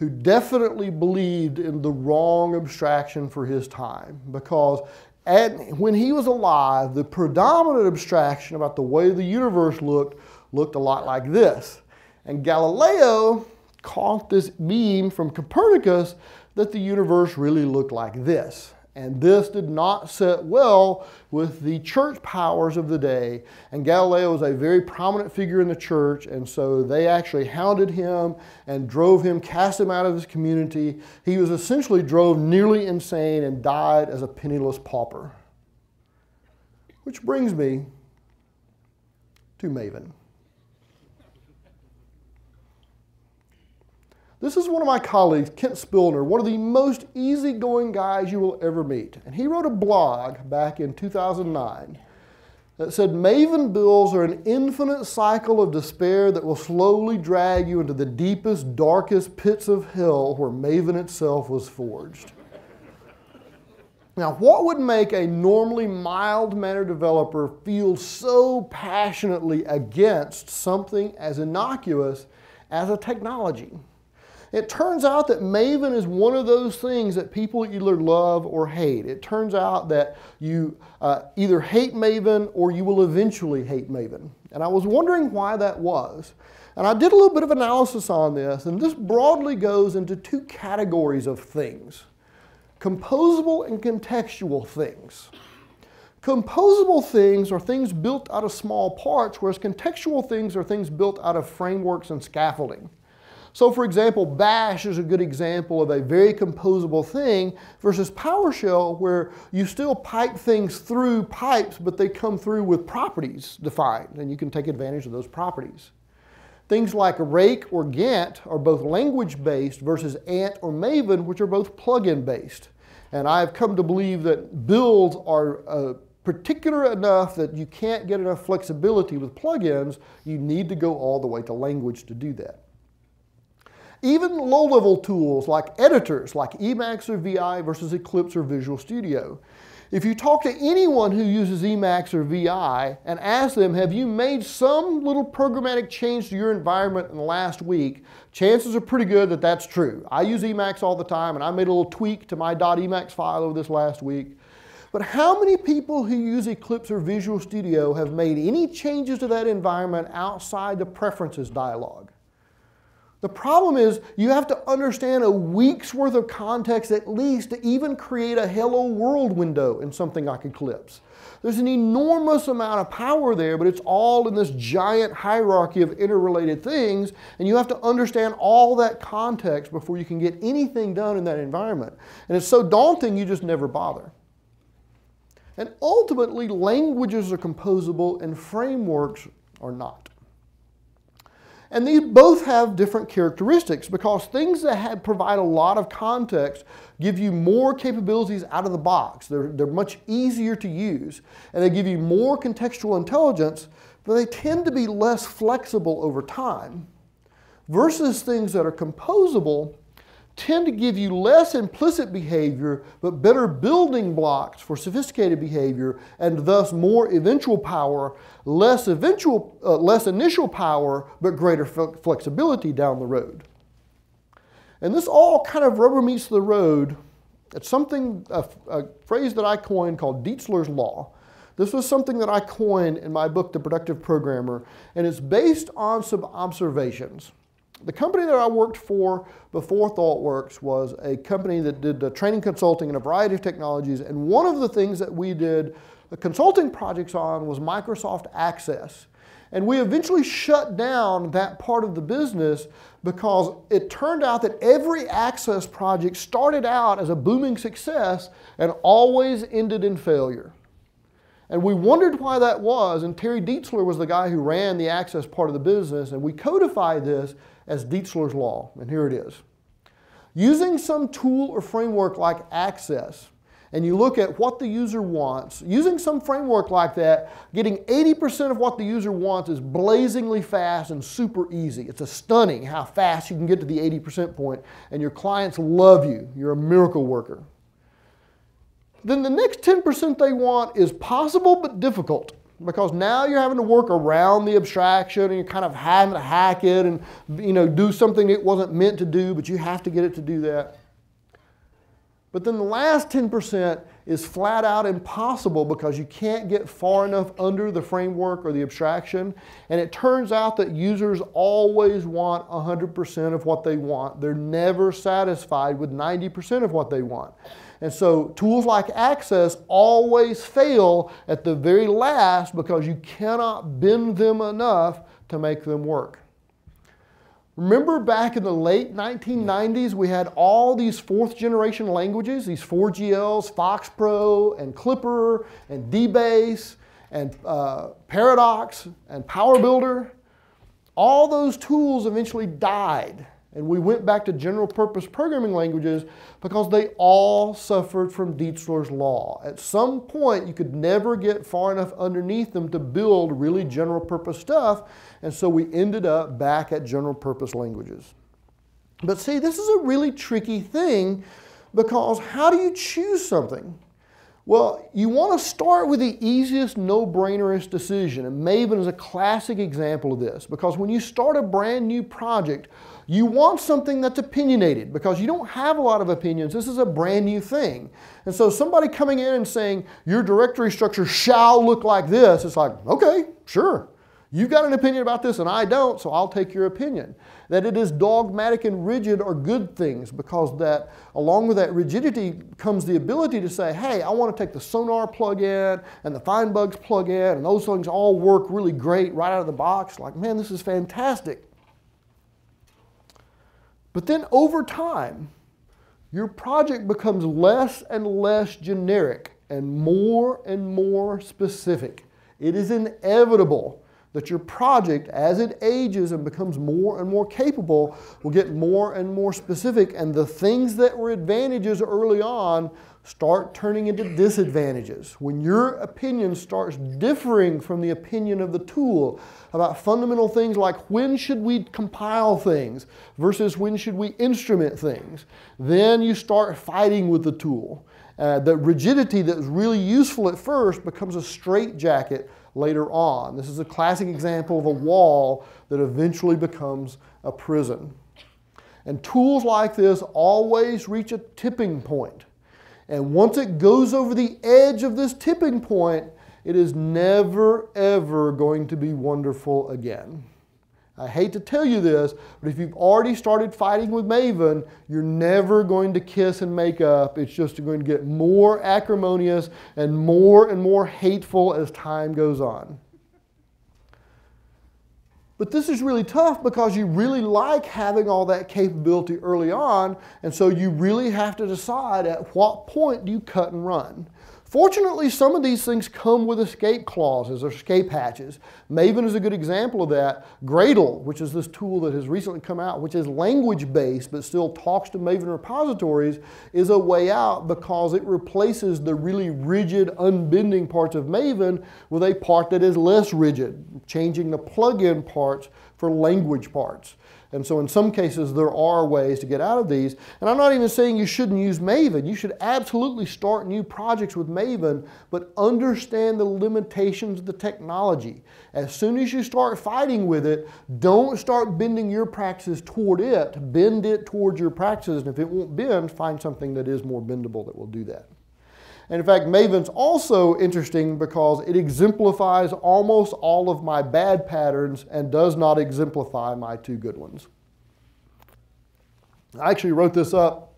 who definitely believed in the wrong abstraction for his time because at, when he was alive, the predominant abstraction about the way the universe looked looked a lot like this. And Galileo caught this beam from Copernicus that the universe really looked like this. And this did not sit well with the church powers of the day. And Galileo was a very prominent figure in the church, and so they actually hounded him and drove him, cast him out of his community. He was essentially drove nearly insane and died as a penniless pauper. Which brings me to Maven. This is one of my colleagues, Kent Spillner, one of the most easygoing guys you will ever meet. And he wrote a blog back in 2009 that said Maven builds are an infinite cycle of despair that will slowly drag you into the deepest, darkest pits of hell where Maven itself was forged. Now, what would make a normally mild mannered developer feel so passionately against something as innocuous as a technology? It turns out that Maven is one of those things that people either love or hate. It turns out that you uh, either hate Maven or you will eventually hate Maven. And I was wondering why that was. And I did a little bit of analysis on this, and this broadly goes into two categories of things composable and contextual things. Composable things are things built out of small parts, whereas contextual things are things built out of frameworks and scaffolding. So for example, bash is a good example of a very composable thing versus PowerShell where you still pipe things through pipes, but they come through with properties defined, and you can take advantage of those properties. Things like Rake or Gant are both language-based versus Ant or Maven, which are both plugin-based. And I've come to believe that builds are uh, particular enough that you can't get enough flexibility with plugins. You need to go all the way to language to do that. Even low-level tools like editors like Emacs or VI versus Eclipse or Visual Studio. If you talk to anyone who uses Emacs or VI and ask them, have you made some little programmatic change to your environment in the last week, chances are pretty good that that's true. I use Emacs all the time and I made a little tweak to my .emacs file over this last week. But how many people who use Eclipse or Visual Studio have made any changes to that environment outside the preferences dialog? The problem is you have to understand a week's worth of context at least to even create a hello world window in something like Eclipse. There's an enormous amount of power there, but it's all in this giant hierarchy of interrelated things, and you have to understand all that context before you can get anything done in that environment. And it's so daunting, you just never bother. And ultimately, languages are composable and frameworks are not. And these both have different characteristics because things that have, provide a lot of context give you more capabilities out of the box. They're, they're much easier to use and they give you more contextual intelligence, but they tend to be less flexible over time versus things that are composable tend to give you less implicit behavior, but better building blocks for sophisticated behavior, and thus more eventual power, less eventual, uh, less initial power, but greater flexibility down the road. And this all kind of rubber meets the road. It's something, a, a phrase that I coined called Dietzler's Law. This was something that I coined in my book, The Productive Programmer, and it's based on some observations. The company that I worked for before ThoughtWorks was a company that did training consulting in a variety of technologies, and one of the things that we did the consulting projects on was Microsoft Access. And we eventually shut down that part of the business because it turned out that every Access project started out as a booming success and always ended in failure. And we wondered why that was, and Terry Dietzler was the guy who ran the Access part of the business, and we codified this as Dietzler's Law, and here it is. Using some tool or framework like Access, and you look at what the user wants, using some framework like that, getting 80% of what the user wants is blazingly fast and super easy. It's a stunning how fast you can get to the 80% point, and your clients love you. You're a miracle worker. Then the next 10% they want is possible but difficult because now you're having to work around the abstraction and you're kind of having to hack it and you know do something it wasn't meant to do, but you have to get it to do that. But then the last 10% is flat out impossible because you can't get far enough under the framework or the abstraction. And it turns out that users always want 100% of what they want. They're never satisfied with 90% of what they want. And so tools like Access always fail at the very last because you cannot bend them enough to make them work. Remember back in the late 1990s, we had all these fourth generation languages, these 4GLs, FoxPro and Clipper and DBase and uh, Paradox and PowerBuilder. All those tools eventually died and we went back to general purpose programming languages because they all suffered from Dietzler's law. At some point, you could never get far enough underneath them to build really general purpose stuff, and so we ended up back at general purpose languages. But see, this is a really tricky thing because how do you choose something? Well, you want to start with the easiest, no-brainerest decision, and Maven is a classic example of this because when you start a brand new project, you want something that's opinionated because you don't have a lot of opinions. This is a brand new thing. And so somebody coming in and saying, your directory structure shall look like this, it's like, okay, sure. You've got an opinion about this and I don't, so I'll take your opinion. That it is dogmatic and rigid are good things because that along with that rigidity comes the ability to say, hey, I want to take the Sonar plugin and the FindBugs plugin and those things all work really great right out of the box. Like, man, this is fantastic. But then over time, your project becomes less and less generic and more and more specific. It is inevitable that your project, as it ages and becomes more and more capable, will get more and more specific, and the things that were advantages early on start turning into disadvantages. When your opinion starts differing from the opinion of the tool about fundamental things like when should we compile things versus when should we instrument things, then you start fighting with the tool. Uh, the rigidity that was really useful at first becomes a straitjacket later on. This is a classic example of a wall that eventually becomes a prison. And tools like this always reach a tipping point. And once it goes over the edge of this tipping point, it is never, ever going to be wonderful again. I hate to tell you this, but if you've already started fighting with Maven, you're never going to kiss and make up. It's just going to get more acrimonious and more and more hateful as time goes on. But this is really tough because you really like having all that capability early on, and so you really have to decide at what point do you cut and run. Fortunately, some of these things come with escape clauses or escape hatches. Maven is a good example of that. Gradle, which is this tool that has recently come out, which is language based but still talks to Maven repositories, is a way out because it replaces the really rigid, unbending parts of Maven with a part that is less rigid, changing the plugin parts for language parts. And so in some cases, there are ways to get out of these. And I'm not even saying you shouldn't use Maven. You should absolutely start new projects with Maven, but understand the limitations of the technology. As soon as you start fighting with it, don't start bending your practices toward it. Bend it towards your practices. And if it won't bend, find something that is more bendable that will do that. And in fact, Maven's also interesting because it exemplifies almost all of my bad patterns and does not exemplify my two good ones. I actually wrote this up.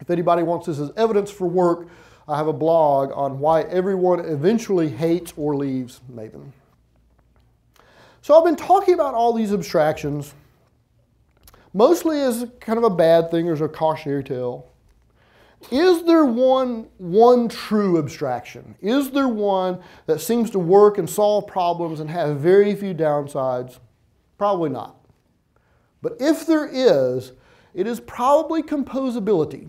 If anybody wants this as evidence for work, I have a blog on why everyone eventually hates or leaves Maven. So I've been talking about all these abstractions, mostly as kind of a bad thing or as a cautionary tale. Is there one, one true abstraction? Is there one that seems to work and solve problems and have very few downsides? Probably not. But if there is, it is probably composability.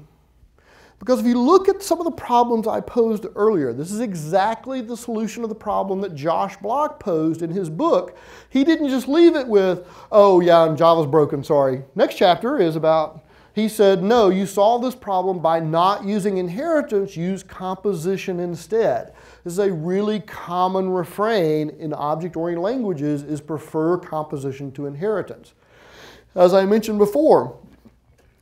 Because if you look at some of the problems I posed earlier, this is exactly the solution of the problem that Josh Bloch posed in his book. He didn't just leave it with, oh yeah, and Java's broken, sorry. Next chapter is about he said, no, you solve this problem by not using inheritance, use composition instead. This is a really common refrain in object-oriented languages is prefer composition to inheritance. As I mentioned before,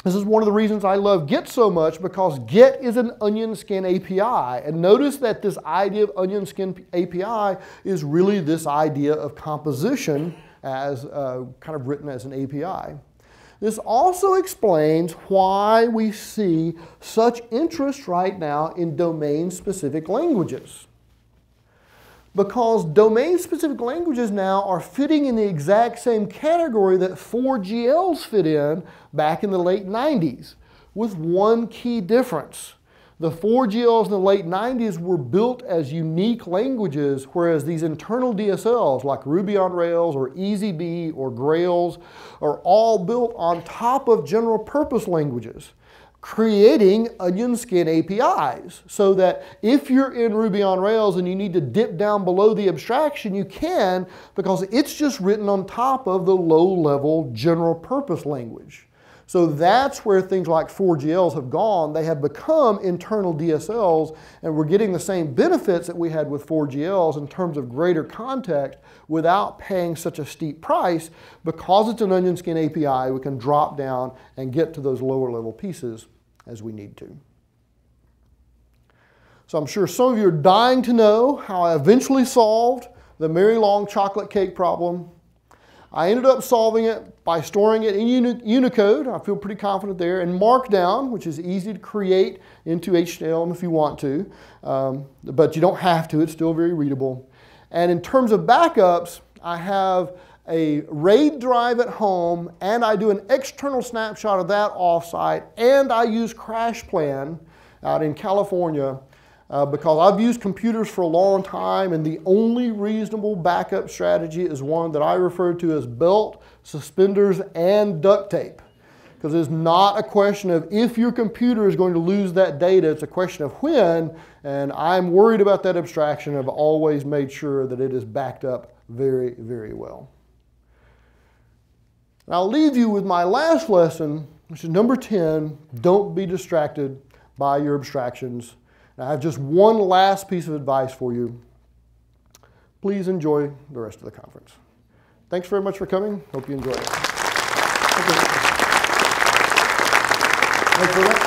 this is one of the reasons I love Git so much because Git is an onion skin API. And notice that this idea of onion skin API is really this idea of composition as uh, kind of written as an API. This also explains why we see such interest right now in domain-specific languages. Because domain-specific languages now are fitting in the exact same category that 4GLs fit in back in the late 90s, with one key difference. The 4GLs in the late 90s were built as unique languages, whereas these internal DSLs like Ruby on Rails or EasyB or Grails are all built on top of general purpose languages, creating onion skin APIs so that if you're in Ruby on Rails and you need to dip down below the abstraction, you can because it's just written on top of the low level general purpose language. So that's where things like 4GLs have gone. They have become internal DSLs, and we're getting the same benefits that we had with 4GLs in terms of greater context without paying such a steep price. Because it's an onion skin API, we can drop down and get to those lower level pieces as we need to. So I'm sure some of you are dying to know how I eventually solved the Mary Long chocolate cake problem I ended up solving it by storing it in Unicode. I feel pretty confident there. And Markdown, which is easy to create into HTML if you want to. Um, but you don't have to. It's still very readable. And in terms of backups, I have a RAID drive at home, and I do an external snapshot of that offsite, and I use CrashPlan out in California uh, because I've used computers for a long time and the only reasonable backup strategy is one that I refer to as belt, suspenders, and duct tape. Because it's not a question of if your computer is going to lose that data, it's a question of when, and I'm worried about that abstraction. I've always made sure that it is backed up very, very well. And I'll leave you with my last lesson, which is number 10, don't be distracted by your abstractions now, I have just one last piece of advice for you. Please enjoy the rest of the conference. Thanks very much for coming. Hope you enjoyed it. Okay. Thanks very much.